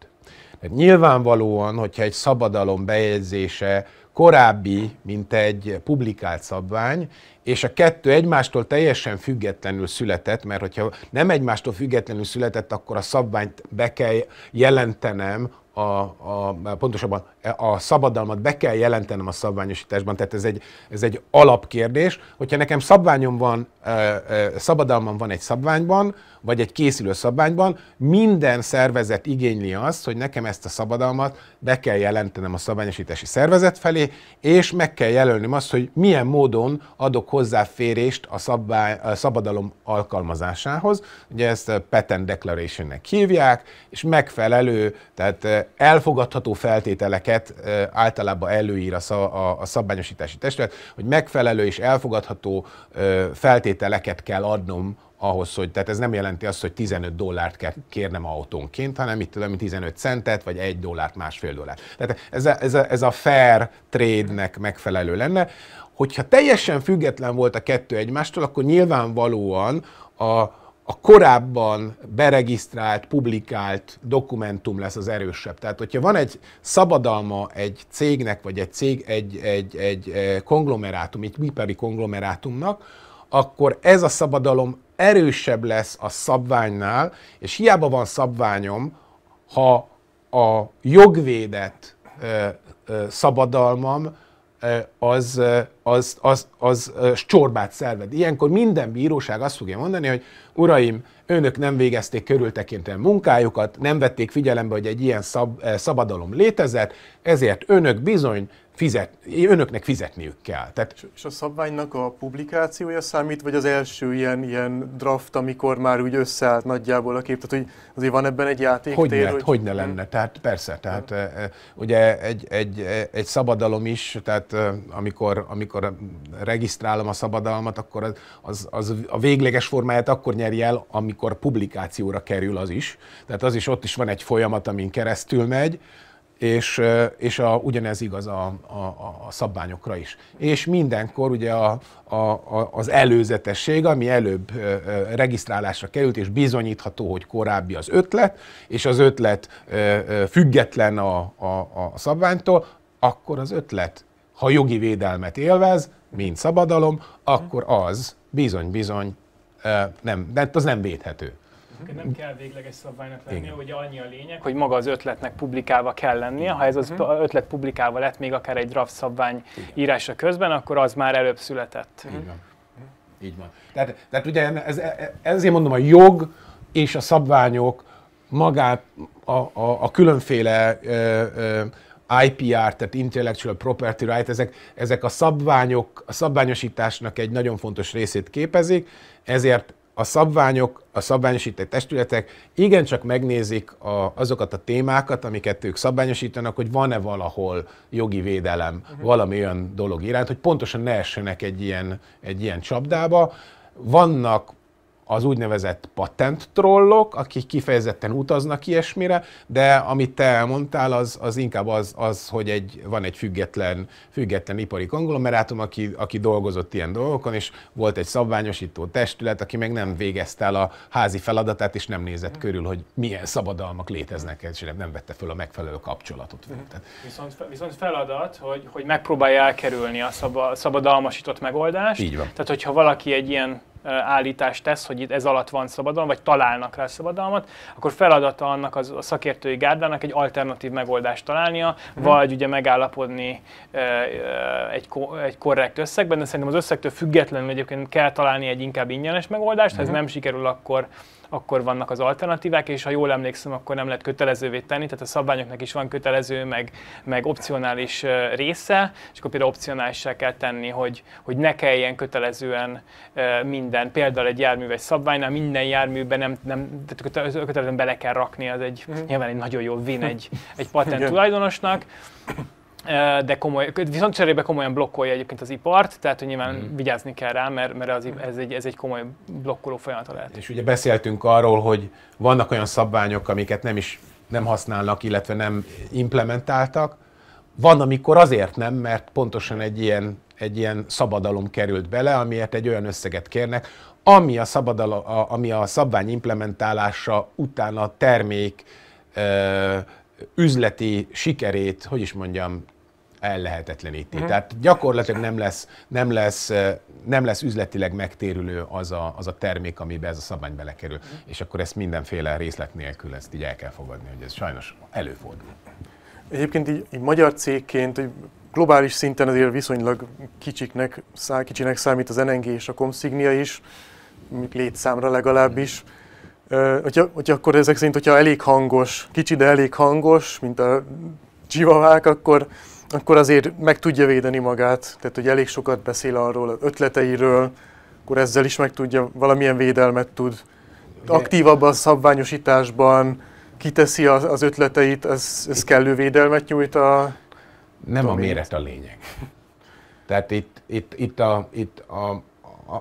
Tehát nyilvánvalóan, hogyha egy szabadalom bejegyzése korábbi, mint egy publikált szabvány, és a kettő egymástól teljesen függetlenül született, mert hogyha nem egymástól függetlenül született, akkor a szabványt be kell jelentenem a, a, pontosabban a szabadalmat be kell jelentenem a szabványosításban, tehát ez egy, ez egy alapkérdés. Hogyha nekem szabványom van, szabadalmam van egy szabványban, vagy egy készülő szabványban, minden szervezet igényli azt, hogy nekem ezt a szabadalmat be kell jelentenem a szabványosítási szervezet felé, és meg kell jelölnöm azt, hogy milyen módon adok hozzáférést a, szabvány, a szabadalom alkalmazásához. Ugye ezt patent declaration-nek hívják, és megfelelő, tehát elfogadható feltételeket általában előír a, szabványosítási testület, hogy megfelelő és elfogadható feltételeket kell adnom ahhoz, hogy, tehát ez nem jelenti azt, hogy 15 dollárt kell kérnem autónként, hanem itt tudom, 15 centet, vagy 1 dollárt, másfél dollárt. Tehát ez a, ez a, ez a fair trade-nek megfelelő lenne. Hogyha teljesen független volt a kettő egymástól, akkor nyilvánvalóan a, a korábban beregisztrált, publikált dokumentum lesz az erősebb. Tehát, hogyha van egy szabadalma egy cégnek, vagy egy cég, egy, egy, egy eh, konglomerátum, egy ipari konglomerátumnak, akkor ez a szabadalom erősebb lesz a szabványnál, és hiába van szabványom, ha a jogvédett szabadalmam az, az, az, az, az csorbát szerved. Ilyenkor minden bíróság azt fogja mondani, hogy uraim, önök nem végezték körültekintően munkájukat, nem vették figyelembe, hogy egy ilyen szab, szabadalom létezett, ezért önök bizony fizet, önöknek fizetniük kell. Tehát... És a szabványnak a publikációja számít, vagy az első ilyen, ilyen draft, amikor már úgy összeállt nagyjából a kép? Tehát, hogy azért van ebben egy játék. Hogy ne, hogy... hogy ne lenne, tehát persze, tehát ja. ugye egy, egy, egy szabadalom is, tehát amikor, amikor regisztrálom a szabadalmat, akkor az, az, az a végleges formáját akkor nyeri el, amikor publikációra kerül az is. Tehát az is, ott is van egy folyamat, amin keresztül megy, és, és a, ugyanez igaz a, a, a szabványokra is. És mindenkor ugye a, a, a, az előzetesség, ami előbb regisztrálásra került, és bizonyítható, hogy korábbi az ötlet, és az ötlet független a, a, a szabványtól, akkor az ötlet, ha jogi védelmet élvez, mint szabadalom, akkor az bizony-bizony nem, de az nem védhető. Nem kell végleges szabványnak lennie, hogy annyi a lényeg, hogy maga az ötletnek publikálva kell lennie. Ha ez az uh-huh. ötlet publikálva lett még akár egy draft szabvány Igen. írása közben, akkor az már előbb született. Így van. Így van. Tehát, tehát ugye ez, ezért mondom, a jog és a szabványok magát, a, a, a különféle ö, ö, IPR, tehát Intellectual Property Right, ezek, ezek a szabványok, a szabványosításnak egy nagyon fontos részét képezik, ezért a szabványok, a szabványosított testületek igencsak megnézik a, azokat a témákat, amiket ők szabványosítanak, hogy van-e valahol jogi védelem uh-huh. valami olyan dolog iránt, hogy pontosan ne essenek egy ilyen, egy ilyen csapdába. Vannak az úgynevezett patent trollok, akik kifejezetten utaznak ilyesmire, de amit te elmondtál, az, az inkább az, az, hogy egy, van egy független, független ipari konglomerátum, aki, aki dolgozott ilyen dolgokon, és volt egy szabványosító testület, aki meg nem végezte el a házi feladatát, és nem nézett körül, hogy milyen szabadalmak léteznek, és nem, vette föl a megfelelő kapcsolatot. Mhm. Viszont, viszont feladat, hogy, hogy megpróbálja elkerülni a szabadalmasított megoldást. Így van. Tehát, hogyha valaki egy ilyen állítást tesz, hogy itt ez alatt van szabadalom, vagy találnak rá szabadalmat, akkor feladata annak az, a szakértői gárdának egy alternatív megoldást találnia, mm. vagy ugye megállapodni egy, egy korrekt összegben, de szerintem az összegtől függetlenül egyébként kell találni egy inkább ingyenes megoldást, ha ez mhm. nem sikerül, akkor akkor vannak az alternatívák, és ha jól emlékszem, akkor nem lehet kötelezővé tenni, tehát a szabványoknak is van kötelező, meg, meg opcionális része, és akkor például opcionálissá kell tenni, hogy, hogy ne kelljen kötelezően minden, például egy jármű vagy szabványnál minden járműben nem, nem tehát kötelezően bele kell rakni, az egy, mm. nyilván egy nagyon jó vin egy, egy patent tulajdonosnak de komoly, viszont cserébe komolyan blokkolja egyébként az ipart, tehát hogy nyilván mm. vigyázni kell rá, mert, mert az, ez, egy, ez egy komoly blokkoló folyamata lehet. És ugye beszéltünk arról, hogy vannak olyan szabványok, amiket nem is nem használnak, illetve nem implementáltak. Van, amikor azért nem, mert pontosan egy ilyen, egy ilyen szabadalom került bele, amiért egy olyan összeget kérnek, ami a, szabadalom, ami a szabvány implementálása után a termék üzleti sikerét, hogy is mondjam, ellehetetleníti. Uh-huh. Tehát gyakorlatilag nem lesz, nem, lesz, nem lesz üzletileg megtérülő az a, az a termék, amiben ez a szabály belekerül. Uh-huh. És akkor ezt mindenféle részlet nélkül ezt így el kell fogadni, hogy ez sajnos előfordul. Egyébként így, így magyar cégként, globális szinten azért viszonylag kicsiknek, szá, kicsinek számít az NNG és a Comsignia is, létszámra legalábbis. Uh, hogyha, hogyha akkor ezek szerint, hogyha elég hangos, kicsi, de elég hangos, mint a csivavák, akkor akkor azért meg tudja védeni magát, tehát hogy elég sokat beszél arról, az ötleteiről, akkor ezzel is meg tudja, valamilyen védelmet tud. Aktívabb a szabványosításban, kiteszi az, az ötleteit, ez, ez kellő védelmet nyújt a... Nem a méret a lényeg. Tehát itt, itt, itt, a, itt a,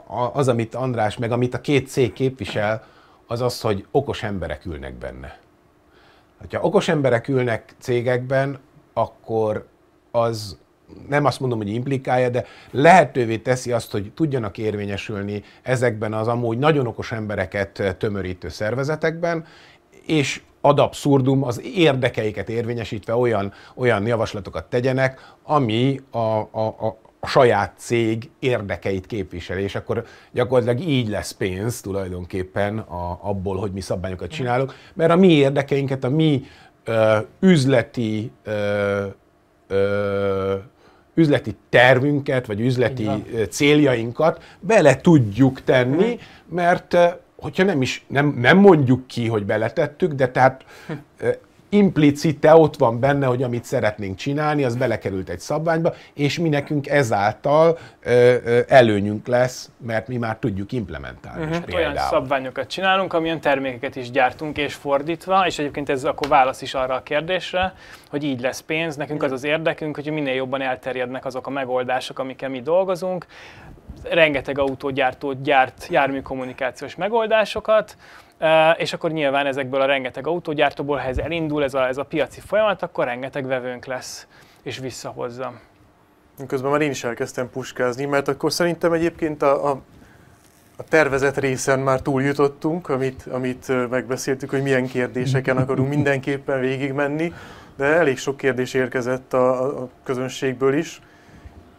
a, az, amit András, meg amit a két cég képvisel, az az, hogy okos emberek ülnek benne. Ha okos emberek ülnek cégekben, akkor az nem azt mondom, hogy implikálja, de lehetővé teszi azt, hogy tudjanak érvényesülni ezekben az amúgy nagyon okos embereket tömörítő szervezetekben, és ad abszurdum az érdekeiket érvényesítve olyan, olyan javaslatokat tegyenek, ami a, a, a, a saját cég érdekeit képviseli, és akkor gyakorlatilag így lesz pénz tulajdonképpen a, abból, hogy mi szabványokat csinálunk, mert a mi érdekeinket, a mi ö, üzleti ö, ö, üzleti tervünket, vagy üzleti céljainkat bele tudjuk tenni, mhm. mert hogyha nem is, nem, nem mondjuk ki, hogy beletettük, de tehát implicite ott van benne, hogy amit szeretnénk csinálni, az belekerült egy szabványba, és mi nekünk ezáltal ö, ö, előnyünk lesz, mert mi már tudjuk implementálni. Uh-huh. Olyan szabványokat csinálunk, amilyen termékeket is gyártunk, és fordítva, és egyébként ez akkor válasz is arra a kérdésre, hogy így lesz pénz. Nekünk az az érdekünk, hogy minél jobban elterjednek azok a megoldások, amikkel mi dolgozunk. Rengeteg autógyártó gyárt járműkommunikációs megoldásokat, és akkor nyilván ezekből a rengeteg autógyártóból, ha ez elindul, ez a, ez a piaci folyamat, akkor rengeteg vevőnk lesz, és visszahozza. Közben már én is elkezdtem puskázni, mert akkor szerintem egyébként a, a, a tervezett részen már túljutottunk, amit, amit megbeszéltük, hogy milyen kérdéseken akarunk mindenképpen végigmenni, de elég sok kérdés érkezett a, a közönségből is,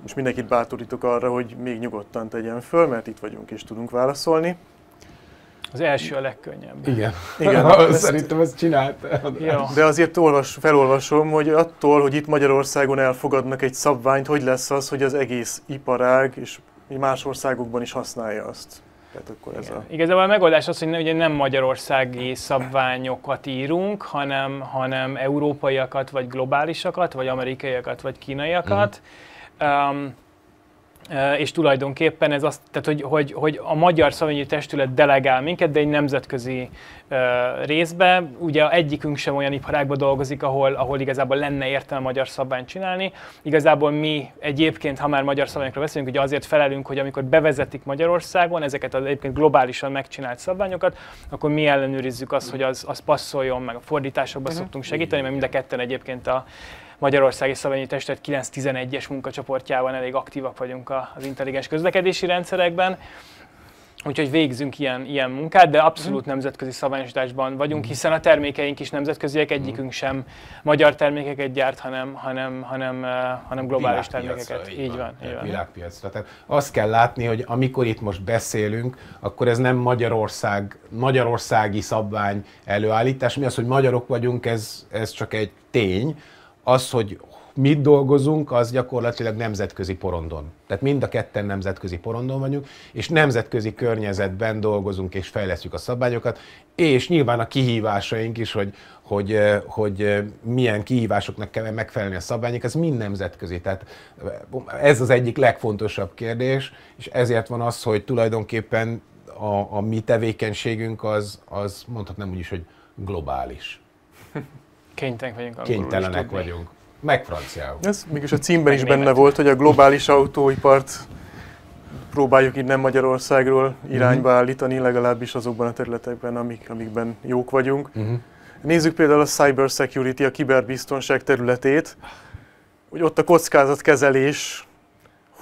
és mindenkit bátorítok arra, hogy még nyugodtan tegyen föl, mert itt vagyunk és tudunk válaszolni. Az első a legkönnyebb. Igen. Igen ezt, Szerintem ezt csinált. De azért olvas, felolvasom, hogy attól, hogy itt Magyarországon elfogadnak egy szabványt, hogy lesz az, hogy az egész iparág és más országokban is használja azt. Tehát akkor ez a... Igazából a megoldás az, hogy ne, ugye nem magyarországi szabványokat írunk, hanem, hanem európaiakat, vagy globálisakat, vagy amerikaiakat, vagy kínaiakat. Mm. Um, és tulajdonképpen ez azt, tehát hogy, hogy, hogy a Magyar Szabványi Testület delegál minket, de egy nemzetközi uh, részbe. Ugye egyikünk sem olyan iparágban dolgozik, ahol, ahol igazából lenne értelme magyar szabványt csinálni. Igazából mi egyébként, ha már magyar szabványokról beszélünk, ugye azért felelünk, hogy amikor bevezetik Magyarországon ezeket az egyébként globálisan megcsinált szabványokat, akkor mi ellenőrizzük azt, hogy az, az passzoljon, meg a fordításokban uh-huh. szoktunk segíteni, mert mind a ketten egyébként a Magyarországi Szabványi Testület 9-11-es munkacsoportjában elég aktívak vagyunk az intelligens közlekedési rendszerekben. Úgyhogy végzünk ilyen, ilyen munkát, de abszolút mm. nemzetközi szabványosításban vagyunk, mm. hiszen a termékeink is nemzetköziek, egyikünk sem magyar termékeket gyárt, hanem, hanem, hanem, hanem globális termékeket. Így, így van. Így van. Világpiacra. Tehát azt kell látni, hogy amikor itt most beszélünk, akkor ez nem Magyarország, magyarországi szabvány előállítás. Mi az, hogy magyarok vagyunk, ez, ez csak egy tény, az, hogy mit dolgozunk, az gyakorlatilag nemzetközi porondon. Tehát mind a ketten nemzetközi porondon vagyunk, és nemzetközi környezetben dolgozunk és fejlesztjük a szabályokat, és nyilván a kihívásaink is, hogy, hogy, hogy milyen kihívásoknak kell megfelelni a szabályok, ez mind nemzetközi. Tehát ez az egyik legfontosabb kérdés, és ezért van az, hogy tulajdonképpen a, a mi tevékenységünk az, az mondhatnám úgy is, hogy globális. Kénytelenek vagyunk Kénytelenek vagyunk. Meg franciául. Ez mégis a címben is benne volt, hogy a globális autóipart próbáljuk itt nem Magyarországról irányba uh-huh. állítani, legalábbis azokban a területekben, amik, amikben jók vagyunk. Uh-huh. Nézzük például a cyber security, a kiberbiztonság területét, hogy ott a kockázatkezelés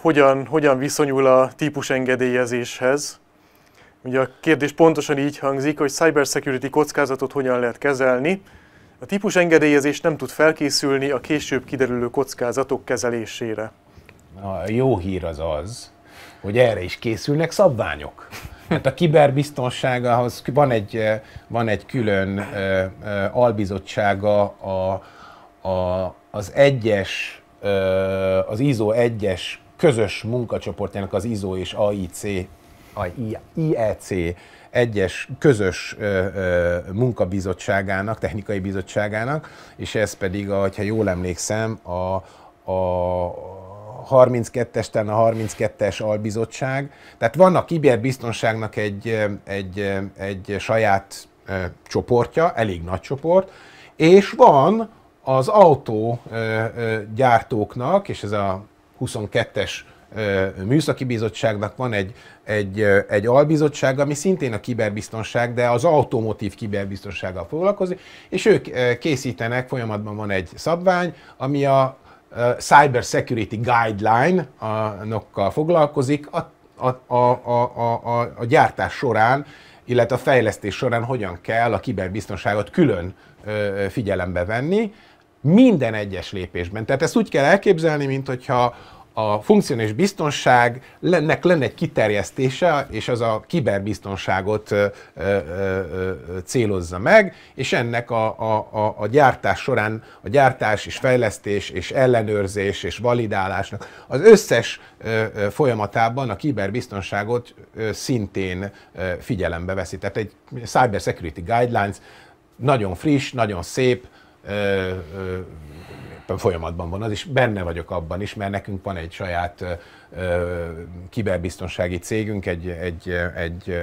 hogyan, hogyan viszonyul a típusengedélyezéshez. Ugye a kérdés pontosan így hangzik, hogy cyber security kockázatot hogyan lehet kezelni, a típusengedélyezés nem tud felkészülni a később kiderülő kockázatok kezelésére. A jó hír az az, hogy erre is készülnek szabványok. Hát a kiberbiztonságához van egy, van egy külön uh, uh, albizottsága a, a, az egyes, az ISO 1-es közös munkacsoportjának az ISO és AIC, IEC egyes közös munkabizottságának, technikai bizottságának, és ez pedig, ha jól emlékszem, a, a 32-es, a 32-es albizottság. Tehát van a kiberbiztonságnak egy, egy, egy saját csoportja, elég nagy csoport, és van az autógyártóknak, és ez a 22-es műszaki bizottságnak van egy, egy, egy albizottság, ami szintén a kiberbiztonság, de az automotív kiberbiztonsággal foglalkozik, és ők készítenek, folyamatban van egy szabvány, ami a Cyber Security Guideline-nokkal foglalkozik, a, a, a, a, a, a gyártás során, illetve a fejlesztés során hogyan kell a kiberbiztonságot külön figyelembe venni, minden egyes lépésben. Tehát ezt úgy kell elképzelni, mint hogyha a funkcionális biztonságnek lenne egy kiterjesztése, és az a kiberbiztonságot ö, ö, ö, célozza meg, és ennek a, a, a, a gyártás során a gyártás és fejlesztés és ellenőrzés és validálásnak az összes ö, ö, folyamatában a kiberbiztonságot ö, szintén ö, figyelembe veszi. Tehát egy Cyber Security Guidelines nagyon friss, nagyon szép, ö, ö, éppen folyamatban van az, és benne vagyok abban is, mert nekünk van egy saját ö, kiberbiztonsági cégünk, egy, egy, egy,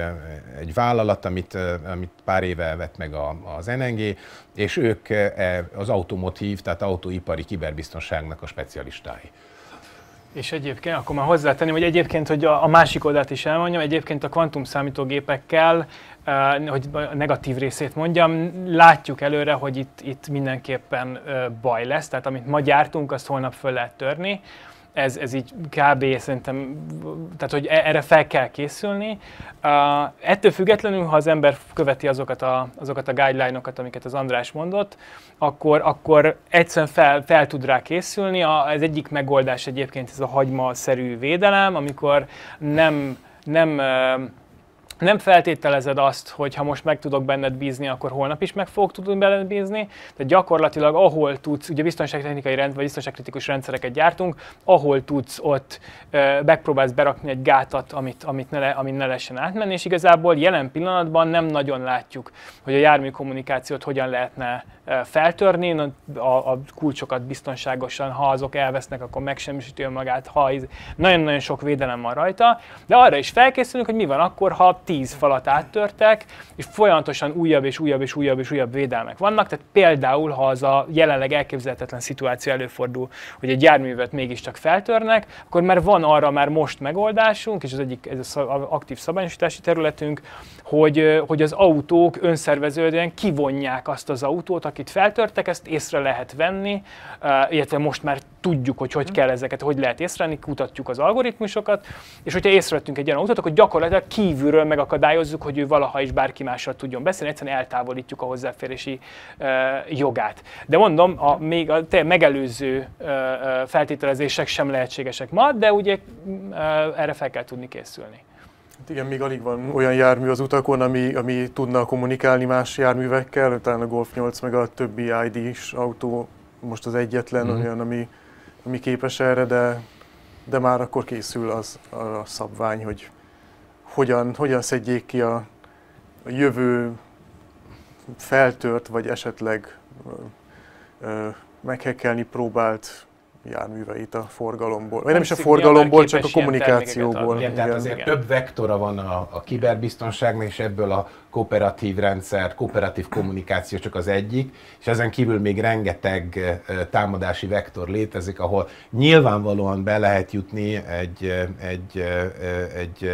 egy vállalat, amit, amit pár éve vett meg a, az NNG, és ők e, az automotív, tehát autóipari kiberbiztonságnak a specialistái. És egyébként, akkor már hozzátenném, hogy egyébként, hogy a, másik oldalt is elmondjam, egyébként a kvantum számítógépekkel, hogy a negatív részét mondjam, látjuk előre, hogy itt, itt mindenképpen baj lesz, tehát amit ma gyártunk, azt holnap föl lehet törni, ez, ez így kb. szerintem, tehát hogy e, erre fel kell készülni. Uh, ettől függetlenül, ha az ember követi azokat a, azokat a guideline-okat, amiket az András mondott, akkor, akkor egyszerűen fel, fel tud rá készülni. A, ez egyik megoldás egyébként ez a hagyma-szerű védelem, amikor nem, nem uh, nem feltételezed azt, hogy ha most meg tudok benned bízni, akkor holnap is meg fogok tudni benned bízni. Tehát gyakorlatilag ahol tudsz, ugye biztonságtechnikai rend, vagy biztonságkritikus rendszereket gyártunk, ahol tudsz ott e, megpróbálsz berakni egy gátat, amit, amit ne, amit ne lehessen átmenni, és igazából jelen pillanatban nem nagyon látjuk, hogy a jármű kommunikációt hogyan lehetne feltörni, a, a kulcsokat biztonságosan, ha azok elvesznek, akkor megsemmisíti magát, ha nagyon-nagyon sok védelem van rajta, de arra is felkészülünk, hogy mi van akkor, ha tíz falat áttörtek, és folyamatosan újabb és újabb és újabb és újabb védelmek vannak, tehát például, ha az a jelenleg elképzelhetetlen szituáció előfordul, hogy egy járművet mégiscsak feltörnek, akkor már van arra már most megoldásunk, és az egyik ez az aktív szabályosítási területünk, hogy, hogy az autók önszerveződően kivonják azt az autót, akit feltörtek, ezt észre lehet venni, illetve most már tudjuk, hogy hogy kell ezeket, hogy lehet észrevenni, kutatjuk az algoritmusokat, és hogyha észrevettünk egy ilyen autót, akkor gyakorlatilag kívülről megakadályozzuk, hogy ő valaha is bárki mással tudjon beszélni, egyszerűen eltávolítjuk a hozzáférési jogát. De mondom, a, még a te megelőző feltételezések sem lehetségesek ma, de ugye erre fel kell tudni készülni. Hát igen, még alig van olyan jármű az utakon, ami, ami tudna kommunikálni más járművekkel, talán a Golf 8 meg a többi ID-s autó most az egyetlen mm. olyan, ami, ami képes erre, de, de már akkor készül az a szabvány, hogy hogyan, hogyan szedjék ki a, a jövő feltört, vagy esetleg meghekkelni próbált járműveit a forgalomból. Vagy nem is a forgalomból, csak a kommunikációból. Igen, tehát azért igen. több vektora van a, a kiberbiztonságnak, és ebből a kooperatív rendszer, kooperatív kommunikáció csak az egyik, és ezen kívül még rengeteg támadási vektor létezik, ahol nyilvánvalóan be lehet jutni egy, egy, egy, egy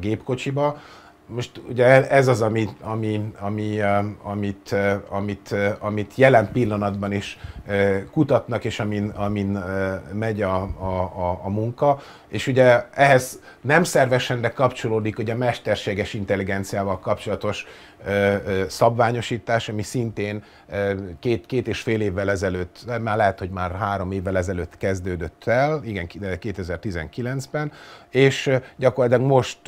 gépkocsiba, most ugye ez az, ami, ami, ami, amit, amit, amit jelen pillanatban is kutatnak, és amin, amin megy a, a, a munka, és ugye ehhez nem szervesen, de kapcsolódik ugye a mesterséges intelligenciával kapcsolatos szabványosítás, ami szintén két, két és fél évvel ezelőtt, már lehet, hogy már három évvel ezelőtt kezdődött el, igen, 2019-ben, és gyakorlatilag most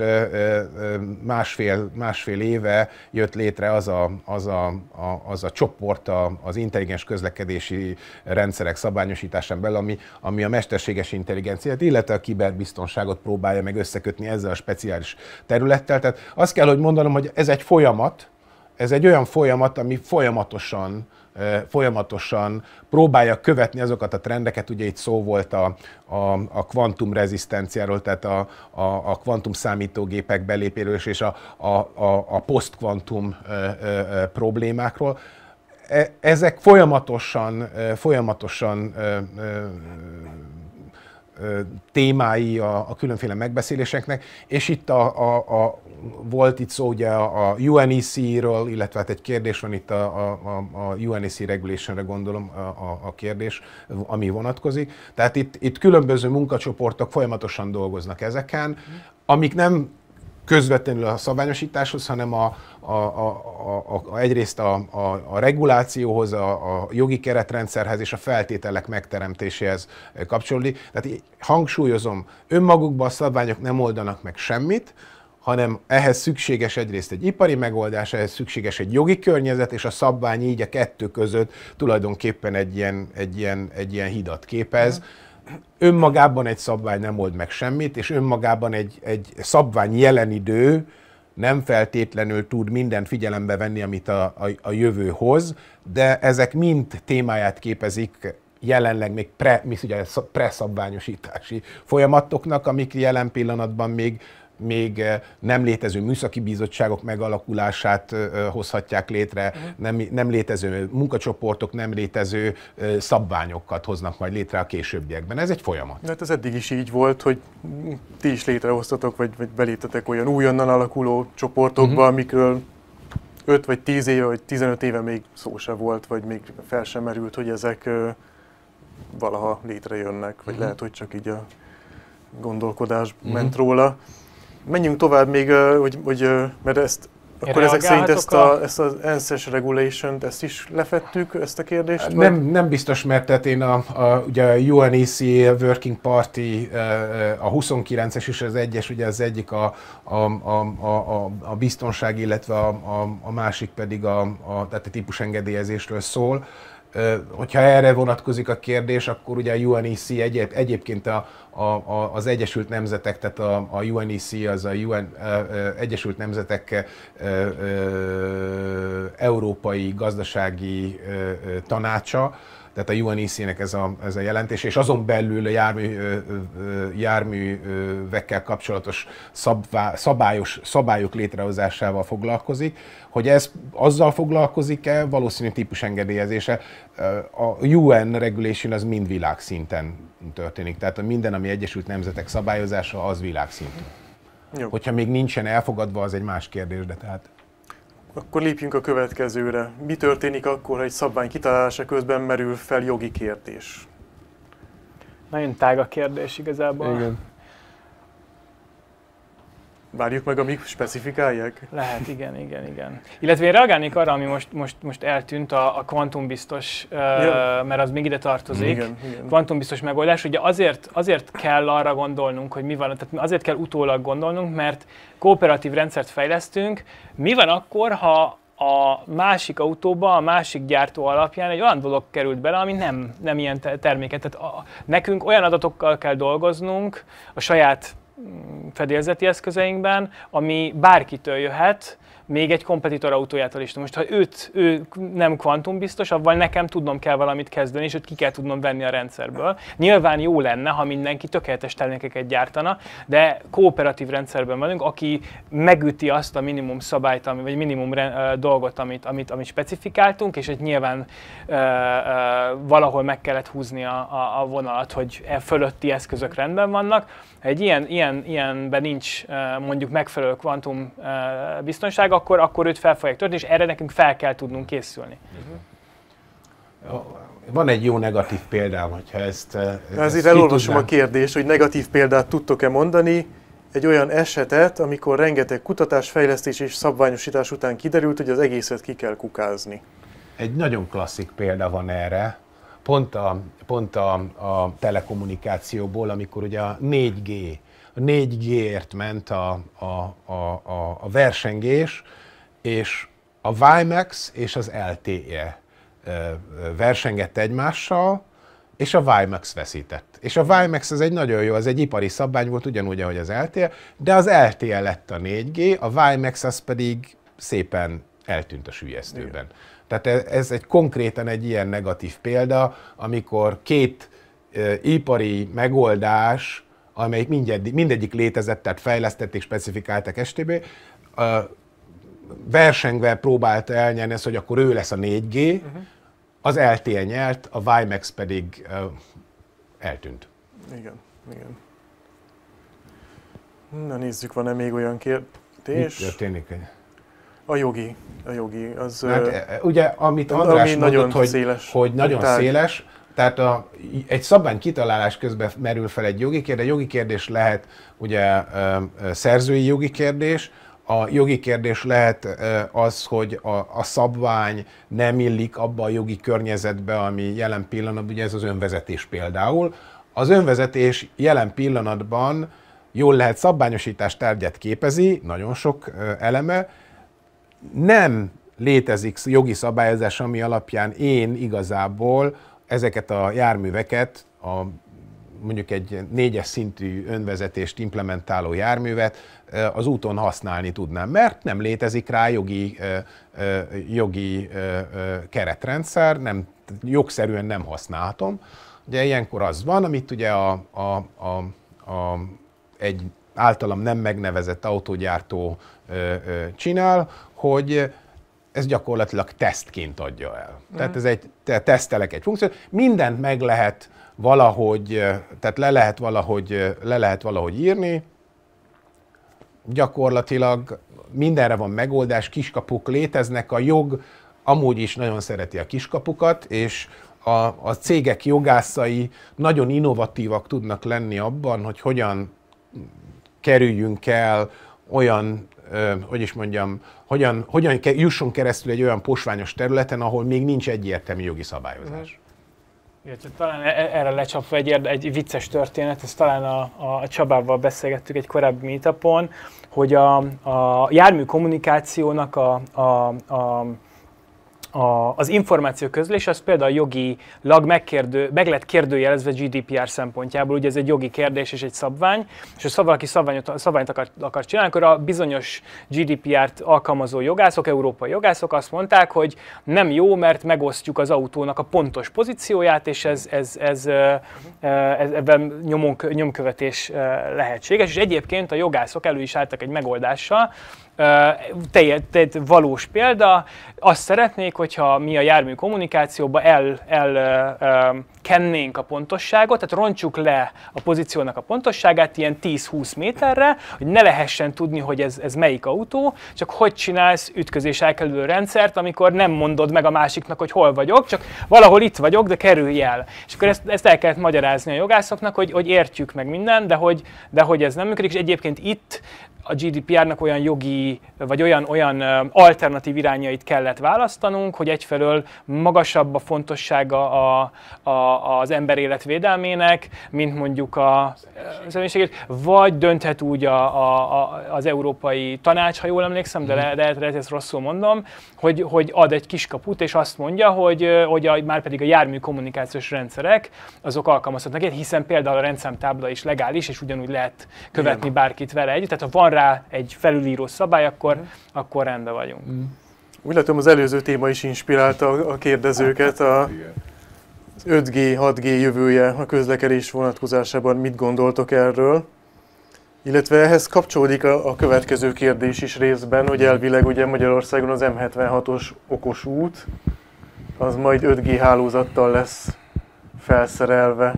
másfél, másfél éve jött létre az a, az a, a, az a csoport az intelligens közlekedési rendszerek szabványosításán belül, ami, ami a mesterséges intelligenciát, illetve a kiberbiztonságot próbálja meg összekötni ezzel a speciális területtel. Tehát azt kell, hogy mondanom, hogy ez egy folyamat, ez egy olyan folyamat, ami folyamatosan folyamatosan próbálja követni azokat a trendeket, ugye itt szó volt a, a, a kvantum rezisztenciáról, tehát a, a, a kvantum számítógépek belépéről és a, a, a, a posztkvantum problémákról. E, ezek folyamatosan, folyamatosan témái a, a különféle megbeszéléseknek, és itt a, a, a, volt itt szó ugye a UNEC-ről, illetve hát egy kérdés van itt a, a, a UNEC regulationre gondolom a, a, kérdés, ami vonatkozik. Tehát itt, itt különböző munkacsoportok folyamatosan dolgoznak ezeken, amik nem közvetlenül a szabványosításhoz, hanem a, a, a, a, a, egyrészt a, a, a regulációhoz, a, a jogi keretrendszerhez és a feltételek megteremtéséhez kapcsolódik. Tehát hangsúlyozom, önmagukban a szabványok nem oldanak meg semmit, hanem ehhez szükséges egyrészt egy ipari megoldás, ehhez szükséges egy jogi környezet, és a szabvány így a kettő között tulajdonképpen egy ilyen, egy ilyen, egy ilyen hidat képez. Önmagában egy szabvány nem old meg semmit, és önmagában egy, egy szabvány jelen idő nem feltétlenül tud mindent figyelembe venni, amit a, a, a jövő hoz, de ezek mind témáját képezik jelenleg még pre, mi ugye, pre-szabványosítási folyamatoknak, amik jelen pillanatban még még eh, nem létező műszaki bizottságok megalakulását eh, eh, hozhatják létre, uh-huh. nem, nem létező munkacsoportok, nem létező szabványokat hoznak majd létre a későbbiekben. Ez egy folyamat. Hát ez eddig is így volt, hogy ti is létrehoztatok, vagy, vagy beléptetek olyan újonnan alakuló csoportokba, uh-huh. amikről 5 vagy 10 éve, vagy 15 éve még szó se volt, vagy még fel sem merült, hogy ezek valaha létrejönnek, vagy uh-huh. lehet, hogy csak így a gondolkodás uh-huh. ment róla menjünk tovább még, hogy, hogy, mert ezt Akkor ezek szerint ezt, a, ezt az ENSZ-es regulation ezt is lefettük, ezt a kérdést? Nem, vagy? nem biztos, mert tehát én a, a, ugye a UNEC Working Party, a 29-es és az egyes, ugye az egyik a, a, a, a, a biztonság, illetve a, a, a másik pedig a, a, tehát a típusengedélyezésről szól. Hogyha erre vonatkozik a kérdés, akkor ugye a UNEC egyéb, egyébként a, a, a, az Egyesült Nemzetek, tehát a, a UNEC, az a UN, Egyesült Nemzetek Európai Gazdasági Tanácsa, tehát a UNEC-nek ez a, ez a jelentés, és azon belül a jármű, járművekkel kapcsolatos szabvá, szabályos, szabályok létrehozásával foglalkozik, hogy ez azzal foglalkozik-e, valószínű típus engedélyezése. A UN regulation az mind világszinten történik, tehát minden, ami Egyesült Nemzetek szabályozása, az világszintű. Jó. Hogyha még nincsen elfogadva, az egy más kérdés, de tehát... Akkor lépjünk a következőre. Mi történik akkor, ha egy szabvány kitalálása közben merül fel jogi kérdés? Nagyon tága kérdés igazából. Igen. Várjuk meg, amíg specifikálják? Lehet, igen, igen, igen. Illetve én reagálnék arra, ami most, most, most eltűnt, a, a kvantumbiztos, ja. mert az még ide tartozik. Igen, igen. Kvantumbiztos megoldás. Ugye azért, azért kell arra gondolnunk, hogy mi van, tehát azért kell utólag gondolnunk, mert kooperatív rendszert fejlesztünk. Mi van akkor, ha a másik autóba, a másik gyártó alapján egy olyan dolog került bele, ami nem, nem ilyen terméket. Tehát a, nekünk olyan adatokkal kell dolgoznunk a saját fedélzeti eszközeinkben, ami bárkitől jöhet, még egy kompetitor autójától is. Most ha őt, ő nem kvantumbiztos, avval nekem tudnom kell valamit kezdeni, és őt ki kell tudnom venni a rendszerből. Nyilván jó lenne, ha mindenki tökéletes termékeket gyártana, de kooperatív rendszerben vagyunk, aki megüti azt a minimum szabályt, vagy minimum dolgot, amit, amit, amit specifikáltunk, és egy nyilván uh, uh, valahol meg kellett húzni a, a, a vonalat, hogy e fölötti eszközök rendben vannak. Ha egy ilyen, ilyen, ilyenben nincs uh, mondjuk megfelelő kvantum uh, biztonság, akkor, akkor őt fel fogják törni, és erre nekünk fel kell tudnunk készülni. Uh-huh. Van egy jó negatív példám, hogyha ezt... Ezért elolvasom a kérdést, hogy negatív példát tudtok-e mondani, egy olyan esetet, amikor rengeteg kutatás, fejlesztés és szabványosítás után kiderült, hogy az egészet ki kell kukázni. Egy nagyon klasszik példa van erre, pont a, pont a, a telekommunikációból, amikor ugye a 4G a 4G-ért ment a, a, a, a, a versengés, és a WiMAX és az LTE versengett egymással, és a WiMAX veszített. És a WiMAX az egy nagyon jó, az egy ipari szabvány volt, ugyanúgy, ahogy az LTE, de az LTE lett a 4G, a WiMAX az pedig szépen eltűnt a sülyeztőben. Igen. Tehát ez egy konkrétan egy ilyen negatív példa, amikor két e, ipari megoldás amelyik mindegyik, mindegyik létezett, tehát fejlesztették, specifikáltak STB, versengve próbálta elnyerni ezt, hogy akkor ő lesz a 4G, uh-huh. Mhm. az LTE nyert, a WiMAX pedig uh, eltűnt. Igen, igen. Na nézzük, van-e még olyan kérdés? Mi történik? A jogi, a jogi, az... Hát, ugye, amit András ami mondott, hogy, széles, hogy nagyon széles, tehát a, egy szabvány kitalálás közben merül fel egy jogi kérdés. Jogi kérdés lehet ugye szerzői jogi kérdés, a jogi kérdés lehet az, hogy a, a szabvány nem illik abba a jogi környezetbe, ami jelen pillanatban, ugye ez az önvezetés például. Az önvezetés jelen pillanatban jól lehet szabványosítás tárgyat képezi, nagyon sok eleme, nem létezik jogi szabályozás, ami alapján én igazából ezeket a járműveket, a, mondjuk egy négyes szintű önvezetést implementáló járművet az úton használni tudnám, mert nem létezik rá jogi, jogi keretrendszer, nem, jogszerűen nem használhatom. Ugye ilyenkor az van, amit ugye a, a, a, a, egy általam nem megnevezett autógyártó csinál, hogy ez gyakorlatilag tesztként adja el. Mm. Tehát ez egy, te tesztelek egy funkciót, mindent meg lehet valahogy, tehát le lehet valahogy, le lehet valahogy írni, gyakorlatilag mindenre van megoldás, kiskapuk léteznek, a jog amúgy is nagyon szereti a kiskapukat, és a, a cégek jogászai nagyon innovatívak tudnak lenni abban, hogy hogyan kerüljünk el olyan hogy is mondjam, hogyan, hogyan jusson keresztül egy olyan posványos területen, ahol még nincs egyértelmű jogi szabályozás. Illetve talán e- e- erre lecsapva egy, egy vicces történet, ezt talán a, a Csabával beszélgettük egy korábbi meetupon, hogy a, a jármű kommunikációnak a, a, a a, az információ közlés az például jogilag megkérdő, meg lett kérdőjelezve GDPR szempontjából, ugye ez egy jogi kérdés és egy szabvány, és ha valaki szabványt, szabványt akar, akar csinálni, akkor a bizonyos GDPR-t alkalmazó jogászok, európai jogászok azt mondták, hogy nem jó, mert megosztjuk az autónak a pontos pozícióját, és ez, ez, ez, ez, ez ebben nyomunk, nyomkövetés lehetséges, és egyébként a jogászok elő is álltak egy megoldással, teljes, valós példa. Azt szeretnék, hogyha mi a jármű kommunikációba el, el kennénk a pontosságot, tehát roncsuk le a pozíciónak a pontosságát ilyen 10-20 méterre, hogy ne lehessen tudni, hogy ez, ez melyik autó, csak hogy csinálsz ütközés elkerülő rendszert, amikor nem mondod meg a másiknak, hogy hol vagyok, csak valahol itt vagyok, de kerülj el. És akkor ezt, ezt el kellett magyarázni a jogászoknak, hogy, hogy értjük meg minden, de hogy, de hogy ez nem működik, és egyébként itt a GDPR-nak olyan jogi, vagy olyan, olyan alternatív irányait kellett választanunk, hogy egyfelől magasabb a fontossága a, a, az ember életvédelmének, mint mondjuk a személyiségét, vagy dönthet úgy a, a, a, az Európai Tanács, ha jól emlékszem, de lehet, lehet, lehet ezt rosszul mondom, hogy, hogy ad egy kis kaput, és azt mondja, hogy, hogy a, már pedig a jármű kommunikációs rendszerek azok alkalmazhatnak, hiszen például a rendszámtábla is legális, és ugyanúgy lehet követni Igen. bárkit vele együtt. Tehát ha van rá egy felülíró szabály, akkor, mm. akkor rendben vagyunk. Mm. Úgy látom, az előző téma is inspirálta a kérdezőket. A 5G, 6G jövője a közlekedés vonatkozásában mit gondoltok erről? Illetve ehhez kapcsolódik a, a következő kérdés is részben, hogy elvileg ugye Magyarországon az M76-os okos út, az majd 5G hálózattal lesz felszerelve.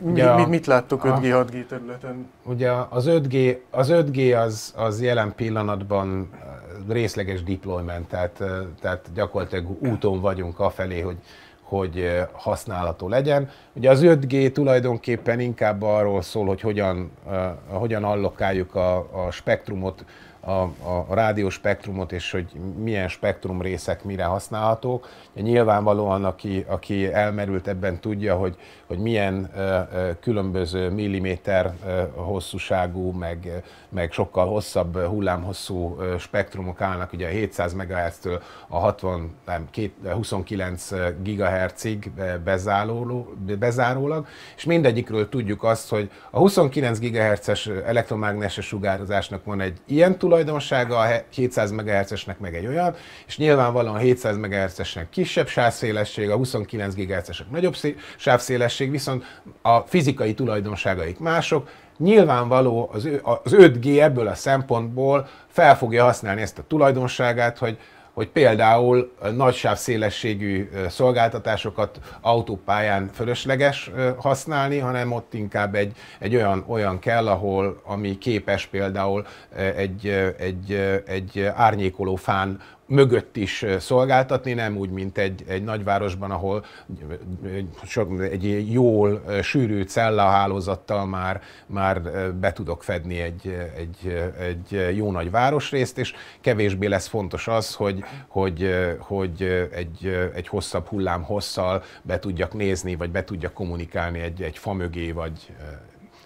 Ugye mit, mit láttok 5G, 6G területen? Ugye az 5G az, 5G az, az jelen pillanatban részleges deployment, tehát, tehát gyakorlatilag úton vagyunk afelé, hogy, hogy használható legyen. Ugye az 5G tulajdonképpen inkább arról szól, hogy hogyan, hogyan allokáljuk a, a spektrumot a, a rádióspektrumot, és hogy milyen spektrum részek mire használhatók. Nyilvánvalóan, aki, aki elmerült ebben tudja, hogy, hogy milyen különböző milliméter hosszúságú, meg, meg sokkal hosszabb hullámhosszú spektrumok állnak, ugye a 700 MHz-től a 60, nem, 29 GHz-ig bezárólag, és mindegyikről tudjuk azt, hogy a 29 GHz-es elektromágneses sugározásnak van egy ilyen tulajdonsága, a 700 MHz-esnek meg egy olyan, és nyilvánvalóan a 700 MHz-esnek kisebb sávszélesség, a 29 GHz-esnek nagyobb sávszélesség, viszont a fizikai tulajdonságaik mások, nyilvánvaló az, az 5G ebből a szempontból fel fogja használni ezt a tulajdonságát, hogy hogy például nagy sávszélességű szolgáltatásokat autópályán fölösleges használni, hanem ott inkább egy, egy olyan, olyan kell, ahol ami képes például egy, egy, egy árnyékoló fán mögött is szolgáltatni, nem úgy, mint egy, egy nagyvárosban, ahol sok, egy jól sűrű hálózattal már, már be tudok fedni egy, egy, egy jó nagy városrészt, és kevésbé lesz fontos az, hogy, hogy, hogy egy, egy hosszabb hullám hosszal be tudjak nézni, vagy be tudjak kommunikálni egy, egy fa mögé, vagy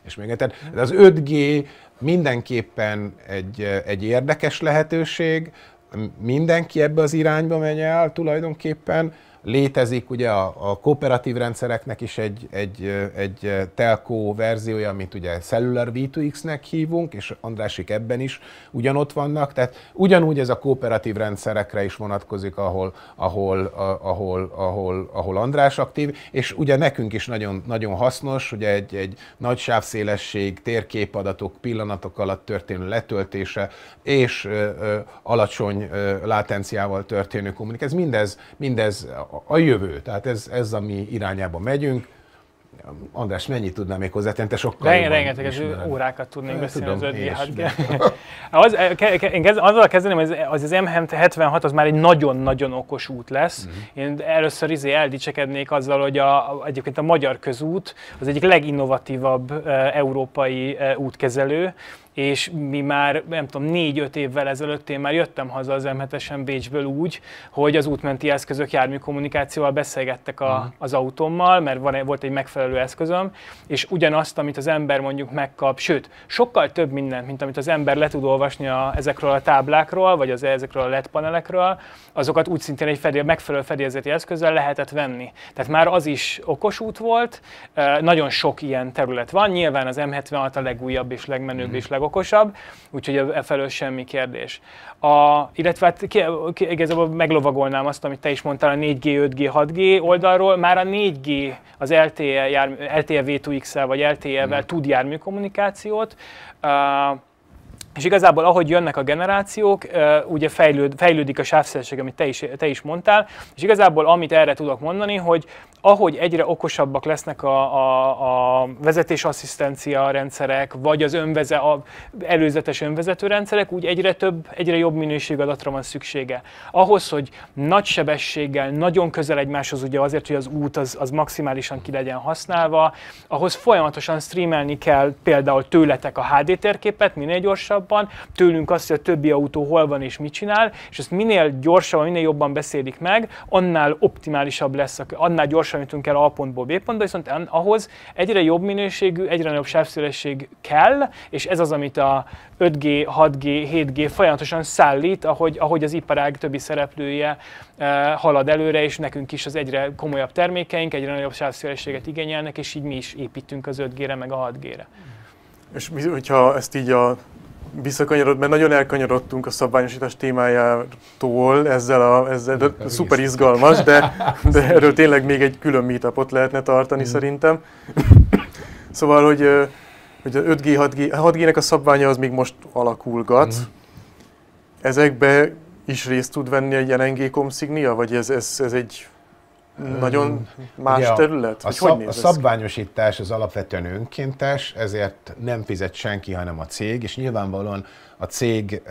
és még tehát az 5G mindenképpen egy, egy érdekes lehetőség, mindenki ebbe az irányba megy el tulajdonképpen, Létezik ugye a, a kooperatív rendszereknek is egy, egy, egy telco verziója, amit ugye Cellular V2X-nek hívunk, és Andrásik ebben is ugyanott vannak, tehát ugyanúgy ez a kooperatív rendszerekre is vonatkozik, ahol, ahol, ahol, ahol, ahol András aktív, és ugye nekünk is nagyon, nagyon hasznos, ugye egy, egy nagy sávszélesség, térképadatok, pillanatok alatt történő letöltése, és ö, ö, alacsony ö, látenciával történő kommunikáció, mindez, mindez a jövő. Tehát ez, ez a mi irányába megyünk. András, mennyit tudnám még hozzátenni? Te sokkal Renge, Rengeteg órákat tudnék beszélni az 5G, az, Én azzal kezdeném, hogy az, az M76 az már egy nagyon-nagyon okos út lesz. Uh-huh. Én először izé eldicsekednék azzal, hogy a, egyébként a magyar közút az egyik leginnovatívabb uh, európai uh, útkezelő, és mi már, nem tudom, négy-öt évvel ezelőtt én már jöttem haza az M7-esen Bécsből úgy, hogy az útmenti eszközök jármű kommunikációval beszélgettek a, uh-huh. az autómmal, mert van, volt egy megfelelő eszközöm, és ugyanazt, amit az ember mondjuk megkap, sőt, sokkal több mindent, mint amit az ember le tud olvasni a, ezekről a táblákról, vagy az, ezekről a LED panelekről, azokat úgy szintén egy fedél, megfelelő fedélzeti eszközzel lehetett venni. Tehát már az is okos út volt, nagyon sok ilyen terület van, nyilván az M76 a legújabb és legmenőbb mm. és legokosabb, úgyhogy e felől semmi kérdés. A, illetve hát igazából meglovagolnám azt, amit te is mondtál a 4G, 5G, 6G oldalról, már a 4G az LTE, jármű, LTE V2X-el vagy LTE-vel mm. tud járműkommunikációt, uh, és igazából ahogy jönnek a generációk, ugye fejlőd, fejlődik a sávszélesség, amit te is, te is mondtál, és igazából amit erre tudok mondani, hogy ahogy egyre okosabbak lesznek a, a, a vezetésasszisztencia rendszerek, vagy az önveze, a előzetes önvezető rendszerek, úgy egyre több, egyre jobb minőségű adatra van szüksége. Ahhoz, hogy nagy sebességgel, nagyon közel egymáshoz, ugye azért, hogy az út az, az maximálisan ki legyen használva, ahhoz folyamatosan streamelni kell például tőletek a HD térképet minél gyorsabban, tőlünk azt, hogy a többi autó hol van és mit csinál, és ezt minél gyorsabban, minél jobban beszélik meg, annál optimálisabb lesz, annál gyorsabb gyorsan jutunk el A pontból B pontba, viszont ahhoz egyre jobb minőségű, egyre nagyobb sávszélesség kell, és ez az, amit a 5G, 6G, 7G folyamatosan szállít, ahogy, ahogy az iparág többi szereplője eh, halad előre, és nekünk is az egyre komolyabb termékeink, egyre nagyobb sávszélességet igényelnek, és így mi is építünk az 5G-re, meg a 6G-re. És hogyha ezt így a visszakanyarod, mert nagyon elkanyarodtunk a szabványosítás témájától, ezzel a, ezzel a szuper izgalmas, de, de erről tényleg még egy külön meetupot lehetne tartani mm. szerintem. szóval, hogy, hogy a 5G, 6G, 6G-nek a szabványa az még most alakulgat. Mm. Ezekbe is részt tud venni egy NNG komszignia, vagy ez, ez, ez egy nagyon más Ugye terület? A, a, szab, a szabványosítás az alapvetően önkéntes, ezért nem fizet senki, hanem a cég, és nyilvánvalóan a cég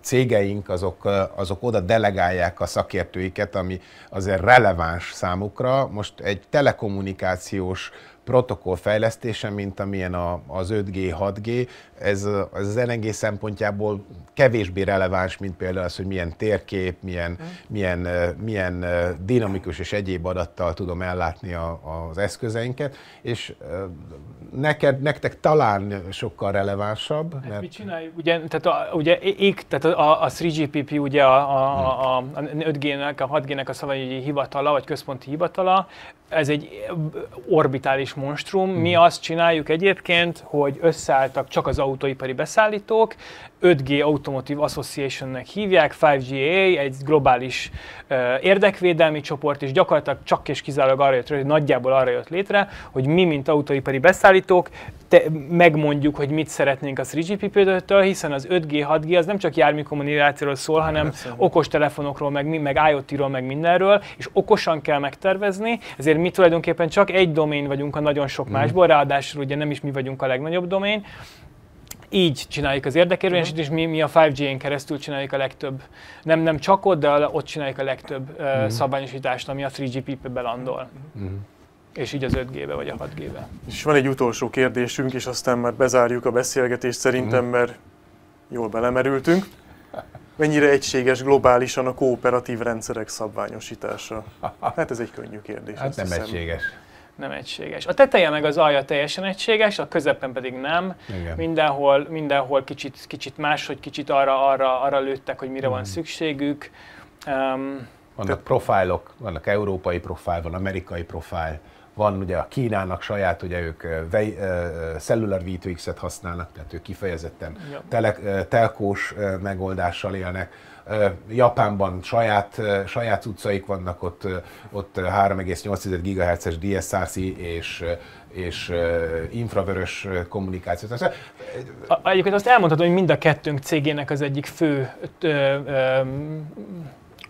cégeink azok, azok oda delegálják a szakértőiket, ami azért releváns számukra. Most egy telekommunikációs protokoll fejlesztése, mint amilyen a, az 5G, 6G, ez, ez az LNG szempontjából kevésbé releváns, mint például az, hogy milyen térkép, milyen, mm. milyen, milyen dinamikus és egyéb adattal tudom ellátni a, az eszközeinket, és neked, nektek talán sokkal relevánsabb. Hát mert... Mit csináljuk? Ugye, tehát a, ugye, ég, tehát a, a 3GPP ugye a, a, a, a 5G-nek, a 6G-nek a szavai hivatala, vagy központi hivatala, ez egy orbitális monstrum. Mi hmm. azt csináljuk egyébként, hogy összeálltak csak az autóipari beszállítók, 5G Automotive Association-nek hívják, 5GA, egy globális érdekvédelmi csoport, és gyakorlatilag csak és kizárólag arra jött, hogy nagyjából arra jött létre, hogy mi, mint autóipari beszállítók, te, megmondjuk, hogy mit szeretnénk a 3GPP-től, hiszen az 5G, 6G az nem csak jármű kommunikációról szól, hanem Persze. okos telefonokról, meg, meg IoT-ról, meg mindenről, és okosan kell megtervezni, ezért mi tulajdonképpen csak egy domén vagyunk a nagyon sok mm. másból, ráadásul ugye nem is mi vagyunk a legnagyobb domén, így csináljuk az érdekérvényesítést, mi, mi a 5G-n keresztül csináljuk a legtöbb, nem, nem csak ott, de ott csináljuk a legtöbb uh, mm. szabványosítást, ami a 3GPP-be landol. Mm. És így az 5G-be vagy a 6G-be. És van egy utolsó kérdésünk, és aztán már bezárjuk a beszélgetést szerintem, mm. mert jól belemerültünk. Mennyire egységes globálisan a kooperatív rendszerek szabványosítása? Hát ez egy könnyű kérdés. Hát nem hiszem. egységes nem egységes. A teteje meg az alja teljesen egységes, a közepen pedig nem. Igen. Mindenhol, mindenhol kicsit, kicsit más, hogy kicsit arra, arra, arra lőttek, hogy mire mm. van szükségük. Um, vannak profilok, vannak európai profil, van amerikai profil, van ugye a Kínának saját, ugye ők vej, cellular V2X-et használnak, tehát ők kifejezetten tele, telkós megoldással élnek Japánban saját, saját utcaik vannak, ott, ott 3,8 GHz-es DSRC és és infravörös kommunikáció. Egyébként azt elmondhatom, hogy mind a kettőnk cégének az egyik fő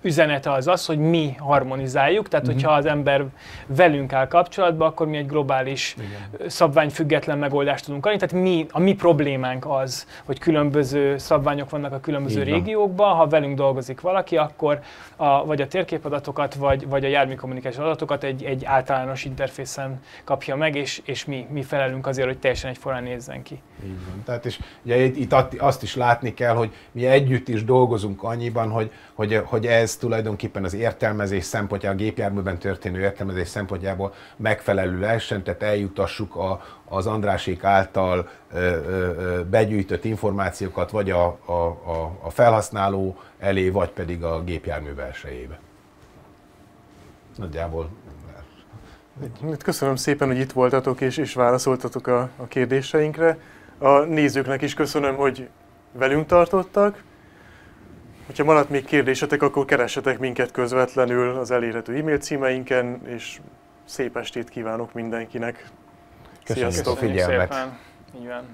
üzenete az az, hogy mi harmonizáljuk, tehát uh-huh. hogyha az ember velünk áll kapcsolatba, akkor mi egy globális Igen. szabványfüggetlen megoldást tudunk adni. Tehát mi, a mi problémánk az, hogy különböző szabványok vannak a különböző Igen. régiókban, ha velünk dolgozik valaki, akkor a, vagy a térképadatokat, vagy, vagy a járműkommunikációs adatokat egy, egy általános interfészen kapja meg, és, és mi, mi felelünk azért, hogy teljesen egyformán nézzen ki. Így van. Tehát és ugye itt azt is látni kell, hogy mi együtt is dolgozunk annyiban, hogy, hogy, hogy ez tulajdonképpen az értelmezés szempontjából, a gépjárműben történő értelmezés szempontjából megfelelő lehessen, tehát eljutassuk a, az Andrásék által ö, ö, begyűjtött információkat vagy a, a, a, a felhasználó elé, vagy pedig a gépjármű belsejébe. Nagyjából Köszönöm szépen, hogy itt voltatok és, és válaszoltatok a, a kérdéseinkre. A nézőknek is köszönöm, hogy velünk tartottak. Ha maradt még kérdésetek, akkor keressetek minket közvetlenül az elérhető e-mail címeinken, és szép estét kívánok mindenkinek. Köszönjük Sziasztok. a figyelmet! Szépen. Így van.